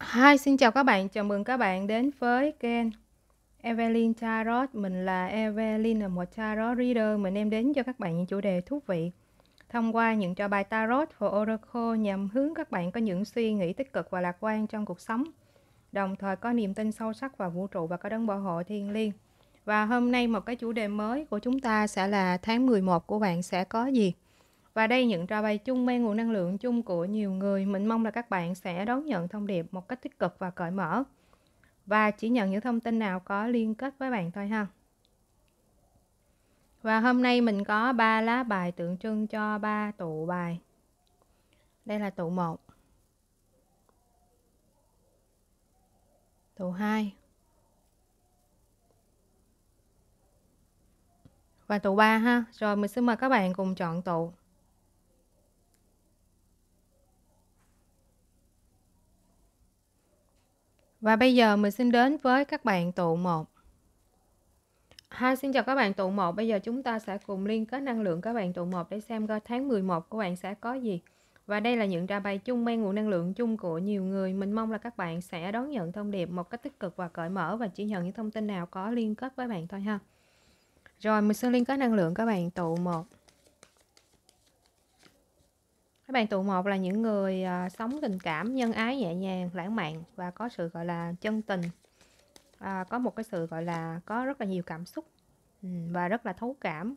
Hi, xin chào các bạn, chào mừng các bạn đến với kênh Evelyn Tarot. Mình là Evelyn, là một Tarot Reader. Mình đem đến cho các bạn những chủ đề thú vị thông qua những trò bài Tarot và Oracle nhằm hướng các bạn có những suy nghĩ tích cực và lạc quan trong cuộc sống. Đồng thời có niềm tin sâu sắc vào vũ trụ và có đấng bảo hộ thiên liêng. Và hôm nay một cái chủ đề mới của chúng ta sẽ là tháng 11 của bạn sẽ có gì? Và đây những trò bài chung mang nguồn năng lượng chung của nhiều người. Mình mong là các bạn sẽ đón nhận thông điệp một cách tích cực và cởi mở. Và chỉ nhận những thông tin nào có liên kết với bạn thôi ha. Và hôm nay mình có ba lá bài tượng trưng cho ba tụ bài. Đây là tụ 1. Tụ 2. Và tụ 3 ha. Rồi mình xin mời các bạn cùng chọn tụ. Và bây giờ mình xin đến với các bạn tụ 1. Hi, xin chào các bạn tụ 1. Bây giờ chúng ta sẽ cùng liên kết năng lượng các bạn tụ 1 để xem coi tháng 11 của bạn sẽ có gì. Và đây là những ra bài chung mang nguồn năng lượng chung của nhiều người. Mình mong là các bạn sẽ đón nhận thông điệp một cách tích cực và cởi mở và chỉ nhận những thông tin nào có liên kết với bạn thôi ha. Rồi mình sẽ liên kết năng lượng các bạn tụ 1. Các bạn tụ một là những người à, sống tình cảm, nhân ái, nhẹ nhàng, lãng mạn và có sự gọi là chân tình. À, có một cái sự gọi là có rất là nhiều cảm xúc ừ, và rất là thấu cảm.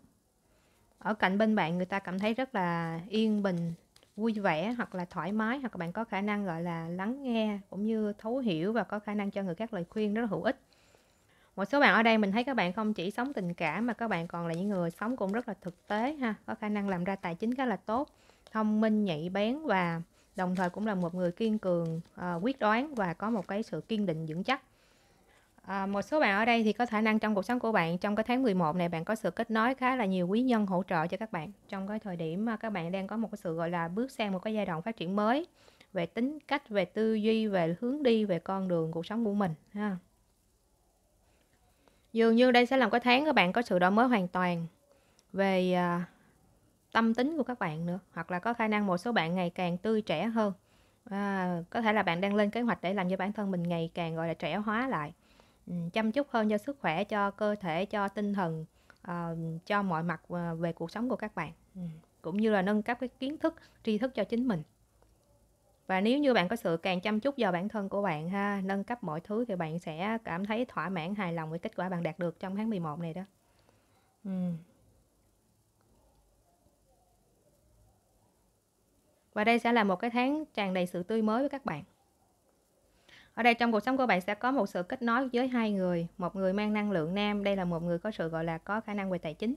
Ở cạnh bên bạn người ta cảm thấy rất là yên bình, vui vẻ hoặc là thoải mái hoặc là bạn có khả năng gọi là lắng nghe cũng như thấu hiểu và có khả năng cho người các lời khuyên rất là hữu ích. Một số bạn ở đây mình thấy các bạn không chỉ sống tình cảm mà các bạn còn là những người sống cũng rất là thực tế ha, có khả năng làm ra tài chính khá là tốt thông minh nhạy bén và đồng thời cũng là một người kiên cường à, quyết đoán và có một cái sự kiên định vững chắc À, một số bạn ở đây thì có khả năng trong cuộc sống của bạn trong cái tháng 11 này bạn có sự kết nối khá là nhiều quý nhân hỗ trợ cho các bạn trong cái thời điểm mà các bạn đang có một cái sự gọi là bước sang một cái giai đoạn phát triển mới về tính cách, về tư duy, về hướng đi, về con đường cuộc sống của mình ha. Dường như đây sẽ là một cái tháng các bạn có sự đổi mới hoàn toàn về uh, tâm tính của các bạn nữa hoặc là có khả năng một số bạn ngày càng tươi trẻ hơn. À, có thể là bạn đang lên kế hoạch để làm cho bản thân mình ngày càng gọi là trẻ hóa lại. Ừ, chăm chút hơn cho sức khỏe cho cơ thể cho tinh thần uh, cho mọi mặt ờ, về cuộc sống của các bạn. Ừ, cũng như là nâng cấp cái kiến thức tri thức cho chính mình. Và nếu như bạn có sự càng chăm chút vào bản thân của bạn ha nâng cấp mọi thứ thì bạn sẽ cảm thấy thỏa mãn hài lòng với kết quả bạn đạt được trong tháng 11 này đó. Ừ. Và đây sẽ là một cái tháng tràn đầy sự tươi mới với các bạn. Ở đây trong cuộc sống của bạn sẽ có một sự kết nối với hai người. Một người mang năng lượng nam, đây là một người có sự gọi là có khả năng về tài chính,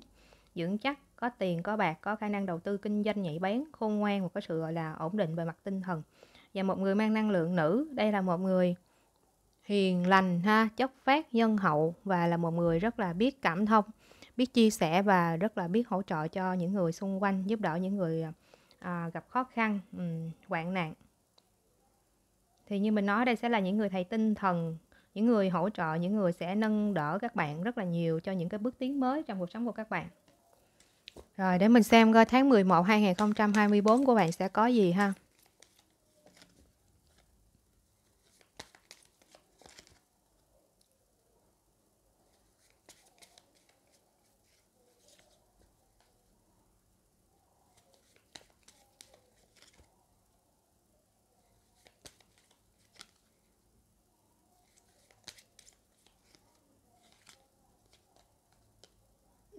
vững chắc, có tiền, có bạc, có khả năng đầu tư kinh doanh nhạy bén, khôn ngoan và có sự gọi là ổn định về mặt tinh thần. Và một người mang năng lượng nữ, đây là một người hiền lành ha, chất phát, nhân hậu và là một người rất là biết cảm thông, biết chia sẻ và rất là biết hỗ trợ cho những người xung quanh, giúp đỡ những người à, à, gặp khó khăn um, hoạn nạn. Thì như mình nói đây sẽ là những người thầy tinh thần những người hỗ trợ những người sẽ nâng đỡ các bạn rất là nhiều cho những cái bước tiến mới trong cuộc sống của các bạn. Rồi để mình xem coi tháng 11 2024 của bạn sẽ có gì ha.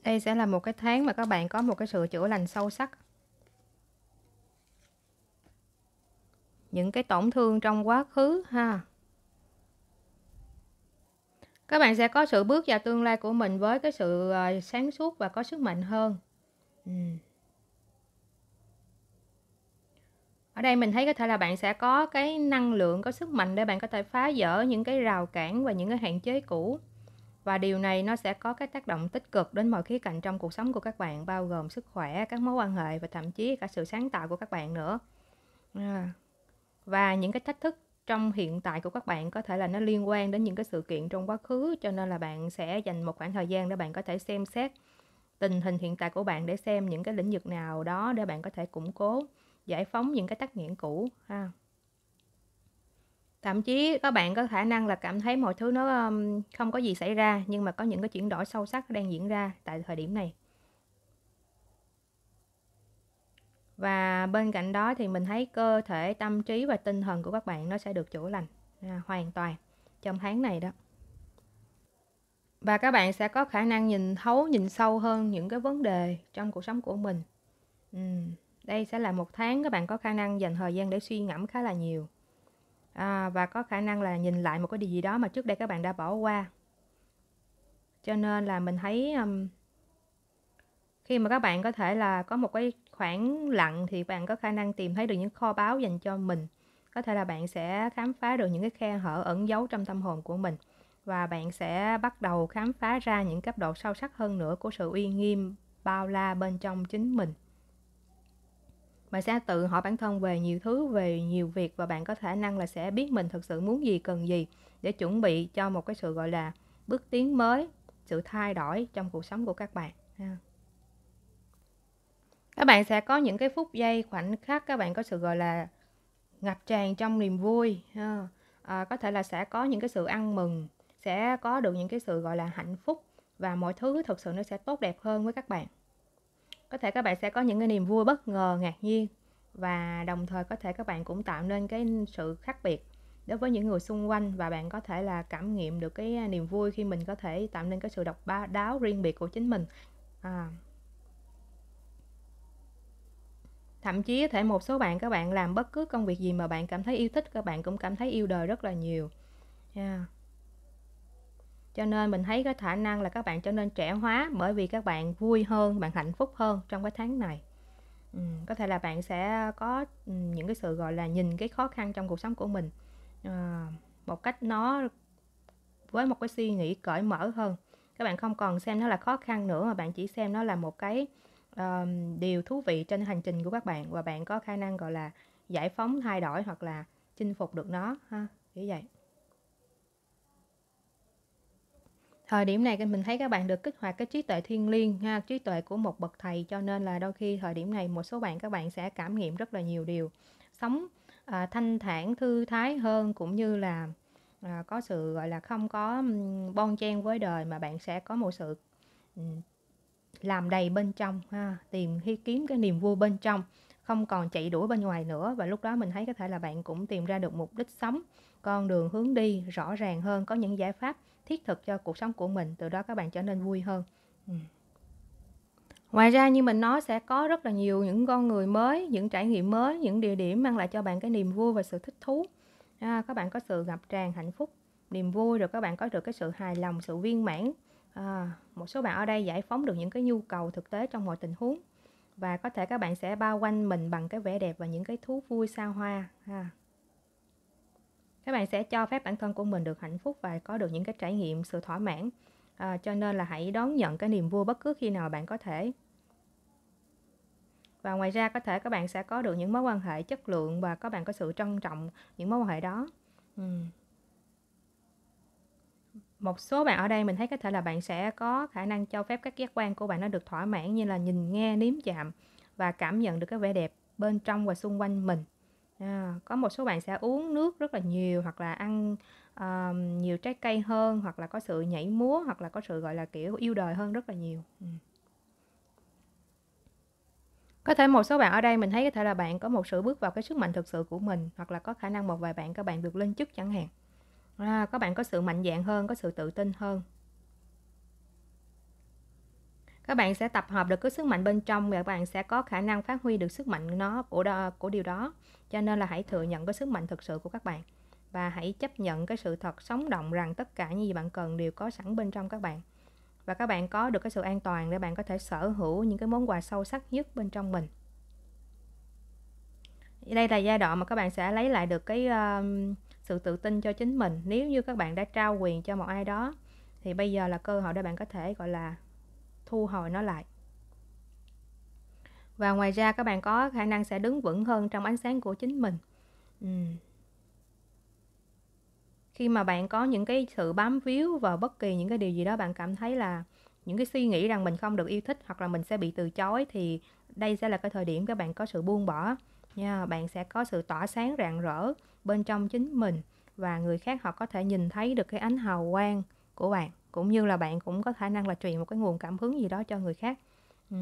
Đây sẽ là một cái tháng mà các bạn có một cái sự chữa lành sâu sắc. Những cái tổn thương trong quá khứ ha. Các bạn sẽ có sự bước vào tương lai của mình với cái sự ờ, sáng suốt và có sức mạnh hơn. Ừ. Ở đây mình thấy có thể là bạn sẽ có cái năng lượng, có sức mạnh để bạn có thể phá vỡ những cái rào cản và những cái hạn chế cũ và điều này nó sẽ có cái tác động tích cực đến mọi khía cạnh trong cuộc sống của các bạn, bao gồm sức khỏe, các mối quan hệ và thậm chí cả sự sáng tạo của các bạn nữa à. và những cái thách thức trong hiện tại của các bạn có thể là nó liên quan đến những cái sự kiện trong quá khứ, cho nên là bạn sẽ dành một khoảng thời gian để bạn có thể xem xét tình hình hiện tại của bạn để xem những cái lĩnh vực nào đó để bạn có thể củng cố, giải phóng những cái tắc nghẽn cũ, ha Thậm chí các bạn có khả năng là cảm thấy mọi thứ nó, không có gì xảy ra, nhưng mà có những cái chuyển đổi sâu sắc đang diễn ra tại thời điểm này. Và bên cạnh đó thì mình thấy cơ thể, tâm trí và tinh thần của các bạn nó sẽ được chữa lành, à, hoàn toàn trong tháng này đó. Và các bạn sẽ có khả năng nhìn thấu, nhìn sâu hơn những cái vấn đề trong cuộc sống của mình. ừ. đây sẽ là một tháng các bạn có khả năng dành thời gian để suy ngẫm khá là nhiều. À, và có khả năng là nhìn lại một cái điều gì đó mà trước đây các bạn đã bỏ qua. Cho nên là mình thấy, um, khi mà các bạn có thể là có một cái khoảng lặng thì bạn có khả năng tìm thấy được những kho báu dành cho mình. Có thể là bạn sẽ khám phá được những cái khe hở ẩn giấu trong tâm hồn của mình và bạn sẽ bắt đầu khám phá ra những cấp độ sâu sắc hơn nữa của sự uy nghiêm bao la bên trong chính mình mà sẽ tự hỏi bản thân về nhiều thứ, về nhiều việc và bạn có khả năng là sẽ biết mình thực sự muốn gì, cần gì để chuẩn bị cho một cái sự gọi là bước tiến mới, sự thay đổi trong cuộc sống của các bạn ha. Các bạn sẽ có những cái phút giây, khoảnh khắc các bạn có sự, gọi là, ngập tràn trong niềm vui ha. À, có thể là sẽ có những cái sự ăn mừng, sẽ có được những cái sự, gọi là, hạnh phúc và mọi thứ thực sự nó sẽ tốt đẹp hơn với các bạn. Có thể các bạn sẽ có những cái niềm vui bất ngờ, ngạc nhiên và đồng thời có thể các bạn cũng tạo nên cái sự khác biệt đối với những người xung quanh và bạn có thể là cảm nghiệm được cái à, niềm vui khi mình có thể tạo nên cái sự độc đáo riêng biệt của chính mình. À. Thậm chí có thể một số bạn các bạn làm bất cứ công việc gì mà bạn cảm thấy yêu thích, các bạn cũng cảm thấy yêu đời rất là nhiều. Yeah. Cho nên mình thấy cái khả năng là các bạn trở nên trẻ hóa bởi vì các bạn vui hơn, bạn hạnh phúc hơn trong cái tháng này. ừ, có thể là bạn sẽ có, ừ, những cái sự, gọi là, nhìn cái khó khăn trong cuộc sống của mình, à, một cách nó với một cái suy nghĩ cởi mở hơn. Các bạn không còn xem nó là khó khăn nữa mà bạn chỉ xem nó là một cái, uh, điều thú vị trên hành trình của các bạn và bạn có khả năng, gọi là, giải phóng, thay đổi hoặc là chinh phục được nó ha, như vậy. Thời điểm này mình thấy các bạn được kích hoạt cái trí tuệ thiên liêng ha, trí tuệ của một bậc thầy cho nên là đôi khi thời điểm này một số bạn các bạn sẽ cảm nghiệm rất là nhiều điều, sống, à, thanh thản, thư thái hơn cũng như là, à, có sự, gọi là, không có, bon chen với đời mà bạn sẽ có một sự, làm đầy bên trong ha, tìm khi kiếm cái niềm vui bên trong, không còn chạy đuổi bên ngoài nữa. Và lúc đó mình thấy có thể là bạn cũng tìm ra được mục đích sống, con đường hướng đi rõ ràng hơn, có những giải pháp thiết thực cho cuộc sống của mình, từ đó các bạn trở nên vui hơn. Ừ. Ngoài ra như mình nói sẽ có rất là nhiều những con người mới, những trải nghiệm mới, những địa điểm mang lại cho bạn cái niềm vui và sự thích thú. à, các bạn có sự ngập tràn hạnh phúc, niềm vui, rồi các bạn có được cái sự hài lòng, sự viên mãn. À, một số bạn ở đây giải phóng được những cái nhu cầu thực tế trong mọi tình huống và có thể các bạn sẽ bao quanh mình bằng cái vẻ đẹp và những cái thú vui xa hoa ha. Các bạn sẽ cho phép bản thân của mình được hạnh phúc và có được những cái trải nghiệm sự thỏa mãn. À, cho nên là hãy đón nhận cái niềm vui bất cứ khi nào bạn có thể. Và ngoài ra có thể các bạn sẽ có được những mối quan hệ chất lượng và các bạn có sự trân trọng những mối quan hệ đó. Ừm. Một số bạn ở đây mình thấy có thể là bạn sẽ có khả năng cho phép các giác quan của bạn nó được thỏa mãn như là nhìn, nghe, nếm chạm và cảm nhận được cái vẻ đẹp bên trong và xung quanh mình. À, có một số bạn sẽ uống nước rất là nhiều hoặc là ăn, um, nhiều trái cây hơn hoặc là có sự nhảy múa hoặc là có sự, gọi là, kiểu, yêu đời hơn rất là nhiều. Ừ. Có thể một số bạn ở đây mình thấy có thể là bạn có một sự bước vào cái sức mạnh thực sự của mình hoặc là có khả năng một vài bạn các bạn được lên chức chẳng hạn. À, các bạn có sự mạnh dạn hơn, có sự tự tin hơn. Các bạn sẽ tập hợp được cái sức mạnh bên trong và các bạn sẽ có khả năng phát huy được sức mạnh nó của đo của điều đó. Cho nên là hãy thừa nhận cái sức mạnh thực sự của các bạn và hãy chấp nhận cái sự thật sống động rằng tất cả những gì bạn cần đều có sẵn bên trong các bạn. Và các bạn có được cái sự an toàn để bạn có thể sở hữu những cái món quà sâu sắc nhất bên trong mình. Đây là giai đoạn mà các bạn sẽ lấy lại được cái, ơ, sự tự tin cho chính mình. Nếu như các bạn đã trao quyền cho một ai đó thì bây giờ là cơ hội để bạn có thể, gọi là, thu hồi nó lại. Và ngoài ra các bạn có khả năng sẽ đứng vững hơn trong ánh sáng của chính mình. Ừm. Khi mà bạn có những cái sự bám víu vào bất kỳ những cái điều gì đó, bạn cảm thấy là những cái suy nghĩ rằng mình không được yêu thích hoặc là mình sẽ bị từ chối, thì đây sẽ là cái thời điểm các bạn có sự buông bỏ nha. Bạn sẽ có sự tỏa sáng rạng rỡ bên trong chính mình và người khác họ có thể nhìn thấy được cái ánh hào quang của bạn cũng như là bạn cũng có khả năng là truyền một cái nguồn cảm hứng gì đó cho người khác. Ừ.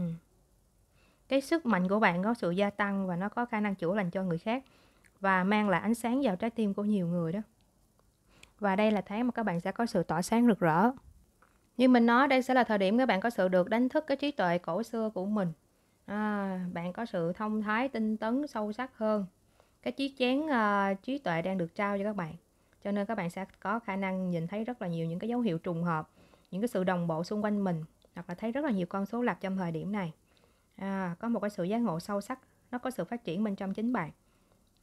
cái sức mạnh của bạn có sự gia tăng và nó có khả năng chữa lành cho người khác và mang lại ánh sáng vào trái tim của nhiều người đó. Và đây là tháng mà các bạn sẽ có sự tỏa sáng rực rỡ. Như mình nói đây sẽ là thời điểm các bạn có sự được đánh thức cái trí tuệ cổ xưa của mình. À, bạn có sự thông thái tinh tấn sâu sắc hơn. Cái chiếc chén uh, à, trí tuệ đang được trao cho các bạn cho nên các bạn sẽ có khả năng nhìn thấy rất là nhiều những cái dấu hiệu trùng hợp những cái sự đồng bộ xung quanh mình hoặc là thấy rất là nhiều con số lặp trong thời điểm này. À, có một cái sự giác ngộ sâu sắc nó có sự phát triển bên trong chính bạn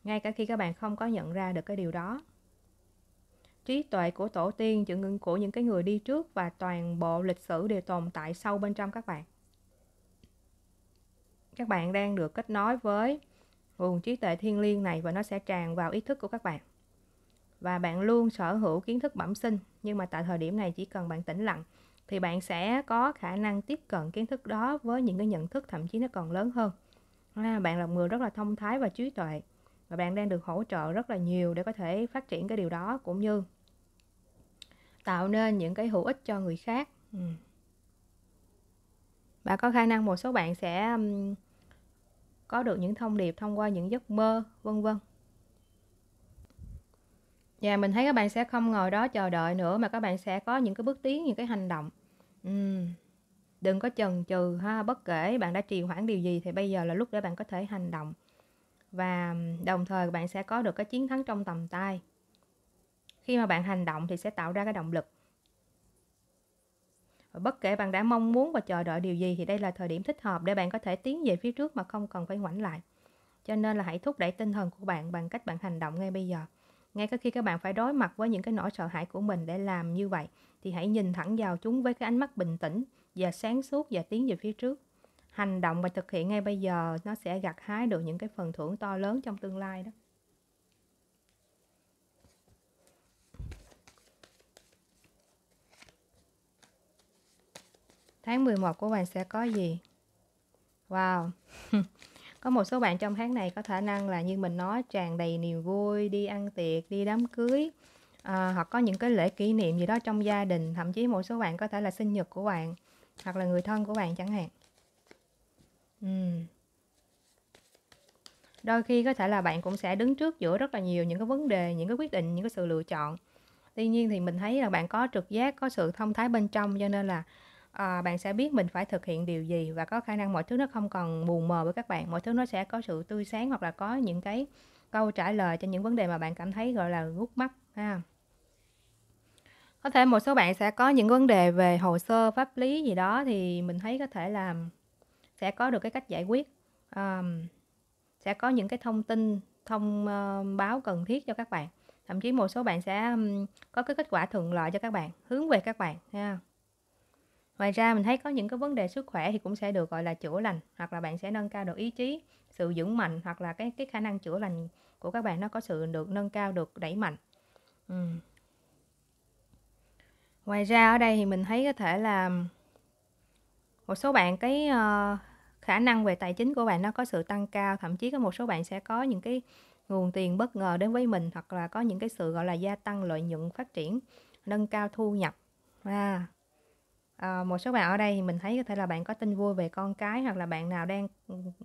ngay cả khi các bạn không có nhận ra được cái điều đó. Trí tuệ của tổ tiên của những cái người đi trước và toàn bộ lịch sử đều tồn tại sâu bên trong các bạn. Các bạn đang được kết nối với nguồn trí tuệ thiên liêng này và nó sẽ tràn vào ý thức của các bạn và bạn luôn sở hữu kiến thức bẩm sinh. Nhưng mà tại thời điểm này chỉ cần bạn tĩnh lặng thì bạn sẽ có khả năng tiếp cận kiến thức đó với những cái nhận thức thậm chí nó còn lớn hơn. À, bạn là một người rất là thông thái và trí tuệ và bạn đang được hỗ trợ rất là nhiều để có thể phát triển cái điều đó cũng như tạo nên những cái hữu ích cho người khác. Ừ. và có khả năng một số bạn sẽ um, có được những thông điệp thông qua những giấc mơ vân vân và mình thấy các bạn sẽ không ngồi đó chờ đợi nữa mà các bạn sẽ có những cái bước tiến, những cái hành động. Uhm. đừng có chần chừ ha, bất kể bạn đã trì hoãn điều gì thì bây giờ là lúc để bạn có thể hành động. Và đồng thời bạn sẽ có được cái chiến thắng trong tầm tay. Khi mà bạn hành động thì sẽ tạo ra cái động lực. Và bất kể bạn đã mong muốn và chờ đợi điều gì thì đây là thời điểm thích hợp để bạn có thể tiến về phía trước mà không cần phải ngoảnh lại. Cho nên là hãy thúc đẩy tinh thần của bạn bằng cách bạn hành động ngay bây giờ ngay cả khi các bạn phải đối mặt với những cái nỗi sợ hãi của mình để làm như vậy, thì hãy nhìn thẳng vào chúng với cái ánh mắt bình tĩnh và sáng suốt và tiến về phía trước hành động và thực hiện ngay bây giờ, nó sẽ gặt hái được những cái phần thưởng to lớn trong tương lai đó Tháng 11 của bạn sẽ có gì? Wow! có một số bạn trong tháng này có khả năng là như mình nói tràn đầy niềm vui, đi ăn tiệc, đi đám cưới, à, hoặc có những cái lễ kỷ niệm gì đó trong gia đình, thậm chí một số bạn có thể là sinh nhật của bạn hoặc là người thân của bạn chẳng hạn. uhm. Đôi khi có thể là bạn cũng sẽ đứng trước giữa rất là nhiều những cái vấn đề, những cái quyết định, những cái sự lựa chọn. Tuy nhiên thì mình thấy là bạn có trực giác, có sự thông thái bên trong cho nên là à, bạn sẽ biết mình phải thực hiện điều gì và có khả năng mọi thứ nó không còn mù mờ với các bạn. Mọi thứ nó sẽ có sự tươi sáng hoặc là có những cái câu trả lời cho những vấn đề mà bạn cảm thấy gọi là gút mắt ha. Có thể một số bạn sẽ có những vấn đề về hồ sơ pháp lý gì đó thì mình thấy có thể là sẽ có được cái cách giải quyết. Um, sẽ có những cái thông tin thông uh, báo cần thiết cho các bạn. Thậm chí một số bạn sẽ um, có cái kết quả thuận lợi cho các bạn hướng về các bạn ha ngoài ra mình thấy có những cái vấn đề sức khỏe thì cũng sẽ được gọi là chữa lành hoặc là bạn sẽ nâng cao được ý chí sự vững mạnh hoặc là cái cái khả năng chữa lành của các bạn nó có sự được nâng cao được đẩy mạnh. Ừ. ngoài ra ở đây thì mình thấy có thể là một số bạn cái uh, khả năng về tài chính của bạn nó có sự tăng cao thậm chí có một số bạn sẽ có những cái nguồn tiền bất ngờ đến với mình hoặc là có những cái sự gọi là gia tăng lợi nhuận phát triển nâng cao thu nhập. À, à, một số bạn ở đây thì mình thấy có thể là bạn có tin vui về con cái hoặc là bạn nào đang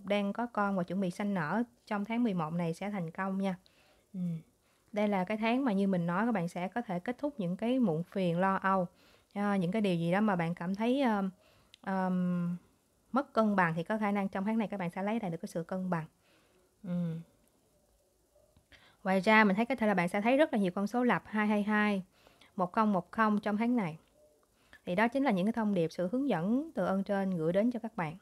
đang có con và chuẩn bị sanh nở trong tháng 11 này sẽ thành công nha ừ. đây là cái tháng mà như mình nói các bạn sẽ có thể kết thúc những cái muộn phiền lo âu à, những cái điều gì đó mà bạn cảm thấy um, um, mất cân bằng thì có khả năng trong tháng này các bạn sẽ lấy lại được cái sự cân bằng ừ. ngoài ra mình thấy có thể là bạn sẽ thấy rất là nhiều con số lặp 222 1010 trong tháng này thì đó chính là những cái thông điệp sự hướng dẫn từ ơn trên gửi đến cho các bạn.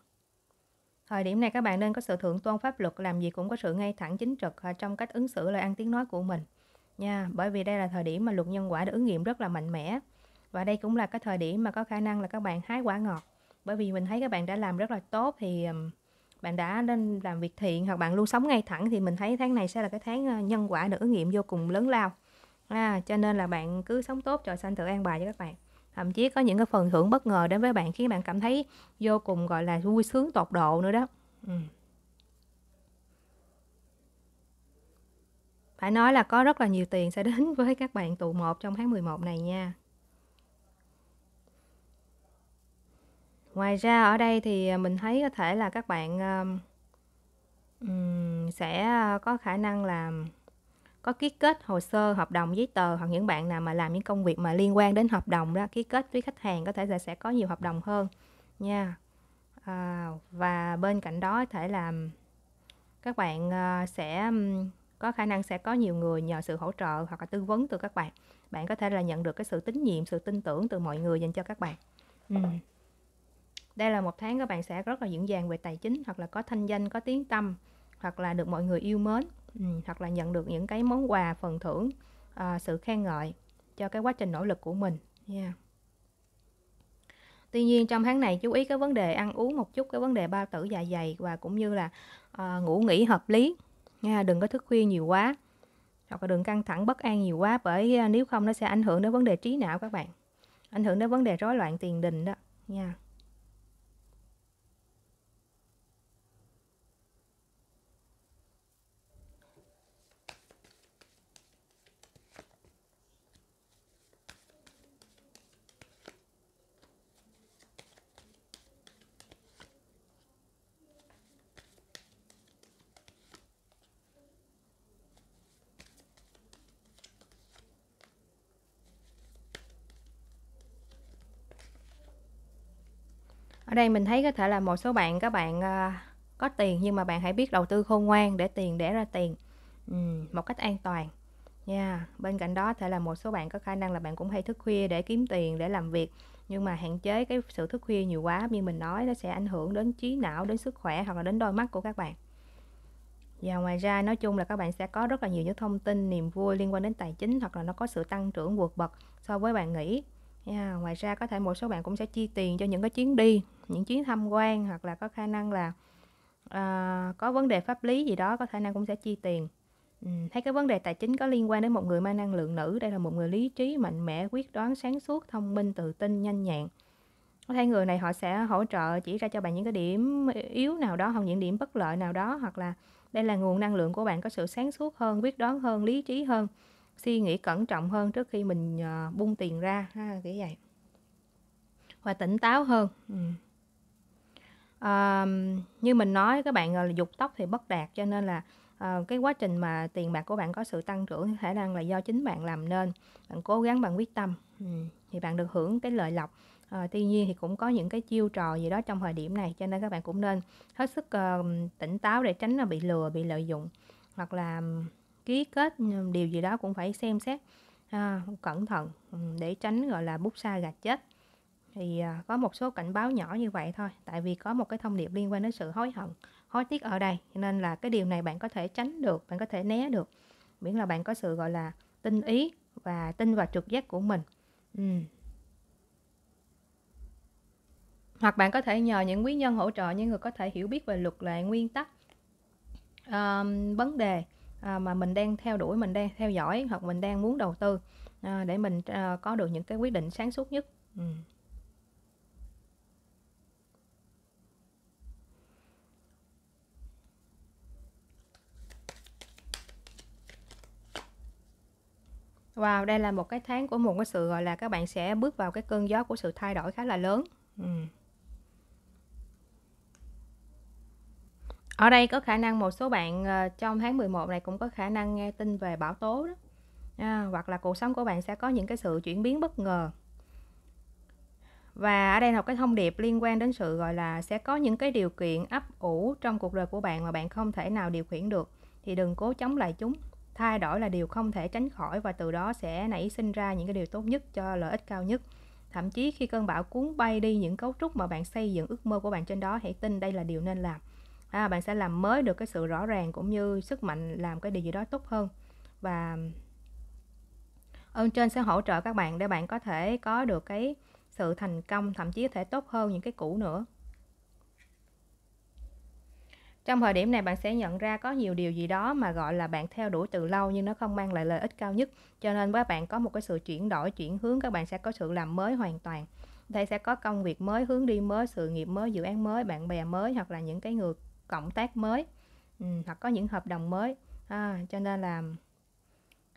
Thời điểm này các bạn nên có sự thượng tôn pháp luật làm gì cũng có sự ngay thẳng chính trực à, trong cách ứng xử lời ăn tiếng nói của mình. Nha bởi vì đây là thời điểm mà luật nhân quả được ứng nghiệm rất là mạnh mẽ. Và đây cũng là cái thời điểm mà có khả năng là các bạn hái quả ngọt. Bởi vì mình thấy các bạn đã làm rất là tốt thì bạn đã nên làm việc thiện hoặc bạn luôn sống ngay thẳng thì mình thấy tháng này sẽ là cái tháng nhân quả được ứng nghiệm vô cùng lớn lao. À, cho nên là bạn cứ sống tốt trời xanh tự an bài cho các bạn thậm chí có những cái phần thưởng bất ngờ đến với bạn khiến bạn cảm thấy vô cùng gọi là vui sướng tột độ nữa đó ừ. phải nói là có rất là nhiều tiền sẽ đến với các bạn tụ một trong tháng 11 này nha ngoài ra ở đây thì mình thấy có thể là các bạn um, sẽ có khả năng làm có ký kết hồ sơ hợp đồng giấy tờ hoặc những bạn nào mà làm những công việc mà liên quan đến hợp đồng đó ký kết với khách hàng có thể là sẽ có nhiều hợp đồng hơn nha. À, và bên cạnh đó có thể làm các bạn à, sẽ có khả năng sẽ có nhiều người nhờ sự hỗ trợ hoặc là tư vấn từ các bạn. Bạn có thể là nhận được cái sự tín nhiệm sự tin tưởng từ mọi người dành cho các bạn. Ừ. đây là một tháng các bạn sẽ rất là vững vàng về tài chính hoặc là có thanh danh có tiếng tâm hoặc là được mọi người yêu mến ừ. hoặc là nhận được những cái món quà phần thưởng à, sự khen ngợi cho cái quá trình nỗ lực của mình nha yeah. Tuy nhiên trong tháng này chú ý cái vấn đề ăn uống một chút, cái vấn đề bao tử dạ dày và cũng như là à, ngủ nghỉ hợp lý nha đừng có thức khuya nhiều quá hoặc là đừng căng thẳng bất an nhiều quá bởi à, nếu không nó sẽ ảnh hưởng đến vấn đề trí não các bạn ảnh hưởng đến vấn đề rối loạn tiền đình đó nha ở đây mình thấy có thể là một số bạn, các bạn ờ, có tiền nhưng mà bạn hãy biết đầu tư khôn ngoan để tiền để ra tiền. Một cách an toàn. Nha yeah. bên cạnh đó thể là một số bạn có khả năng là bạn cũng hay thức khuya để kiếm tiền, để làm việc. Nhưng mà hạn chế cái sự thức khuya nhiều quá, như mình nói, nó sẽ ảnh hưởng đến trí não, đến sức khỏe hoặc là đến đôi mắt của các bạn. Và ngoài ra, nói chung là các bạn sẽ có rất là nhiều những thông tin, niềm vui liên quan đến tài chính hoặc là nó có sự tăng trưởng vượt bậc so với bạn nghĩ yeah. ngoài ra có thể một số bạn cũng sẽ chi tiền cho những cái chuyến đi những chuyến tham quan hoặc là có khả năng là uh, có vấn đề pháp lý gì đó có khả năng cũng sẽ chi tiền ừ, thấy cái vấn đề tài chính có liên quan đến một người mang năng lượng nữ đây là một người lý trí mạnh mẽ quyết đoán sáng suốt thông minh tự tin nhanh nhẹn có thể người này họ sẽ hỗ trợ chỉ ra cho bạn những cái điểm yếu nào đó hoặc những điểm bất lợi nào đó hoặc là đây là nguồn năng lượng của bạn có sự sáng suốt hơn quyết đoán hơn lý trí hơn suy nghĩ cẩn trọng hơn trước khi mình ờ, uh, bung tiền ra ha kiểu vậy và tỉnh táo hơn ừ. à, như mình nói các bạn là dục tóc thì bất đạt cho nên là à, cái quá trình mà tiền bạc của bạn có sự tăng trưởng khả năng là do chính bạn làm nên bạn cố gắng bằng quyết tâm ừ. thì bạn được hưởng cái lợi lộc à, tuy nhiên thì cũng có những cái chiêu trò gì đó trong thời điểm này cho nên các bạn cũng nên hết sức uh, tỉnh táo để tránh là bị lừa bị lợi dụng hoặc là ký kết điều gì đó cũng phải xem xét à, cẩn thận để tránh gọi là bút xa gạt chết. Thì à, có một số cảnh báo nhỏ như vậy thôi tại vì có một cái thông điệp liên quan đến sự hối hận hối tiếc ở đây. Nên là cái điều này bạn có thể tránh được bạn có thể né được. Miễn là bạn có sự gọi là tinh ý và tin vào trực giác của mình. Ừ. hoặc bạn có thể nhờ những quý nhân hỗ trợ những người có thể hiểu biết về luật lệ nguyên tắc um, vấn đề à, mà mình đang theo đuổi mình đang theo dõi hoặc mình đang muốn đầu tư à, để mình à, có được những cái quyết định sáng suốt nhất ừ. Wow, đây là một cái tháng của một cái sự gọi là các bạn sẽ bước vào cái cơn gió của sự thay đổi khá là lớn. Ừ. Ở đây có khả năng một số bạn ờ, trong tháng 11 này cũng có khả năng nghe tin về bão tố đó. À, hoặc là cuộc sống của bạn sẽ có những cái sự chuyển biến bất ngờ. Và ở đây là một cái thông điệp liên quan đến sự gọi là sẽ có những cái điều kiện ấp ủ trong cuộc đời của bạn mà bạn không thể nào điều khiển được thì đừng cố chống lại chúng. Thay đổi là điều không thể tránh khỏi và từ đó sẽ nảy sinh ra những cái điều tốt nhất cho lợi ích cao nhất. Thậm chí khi cơn bão cuốn bay đi những cấu trúc mà bạn xây dựng ước mơ của bạn trên đó, hãy tin đây là điều nên làm à, bạn sẽ làm mới được cái sự rõ ràng cũng như sức mạnh làm cái điều gì đó tốt hơn. Và ơn trên sẽ hỗ trợ các bạn để bạn có thể có được cái sự thành công thậm chí có thể tốt hơn những cái cũ nữa. Trong thời điểm này bạn sẽ nhận ra có nhiều điều gì đó mà gọi là bạn theo đuổi từ lâu nhưng nó không mang lại lợi ích cao nhất. Cho nên với bạn có một cái sự chuyển đổi chuyển hướng các bạn sẽ có sự làm mới hoàn toàn. Đây sẽ có công việc mới hướng đi mới sự nghiệp mới dự án mới bạn bè mới hoặc là những cái người cộng tác mới ừ, hoặc có những hợp đồng mới à, cho nên là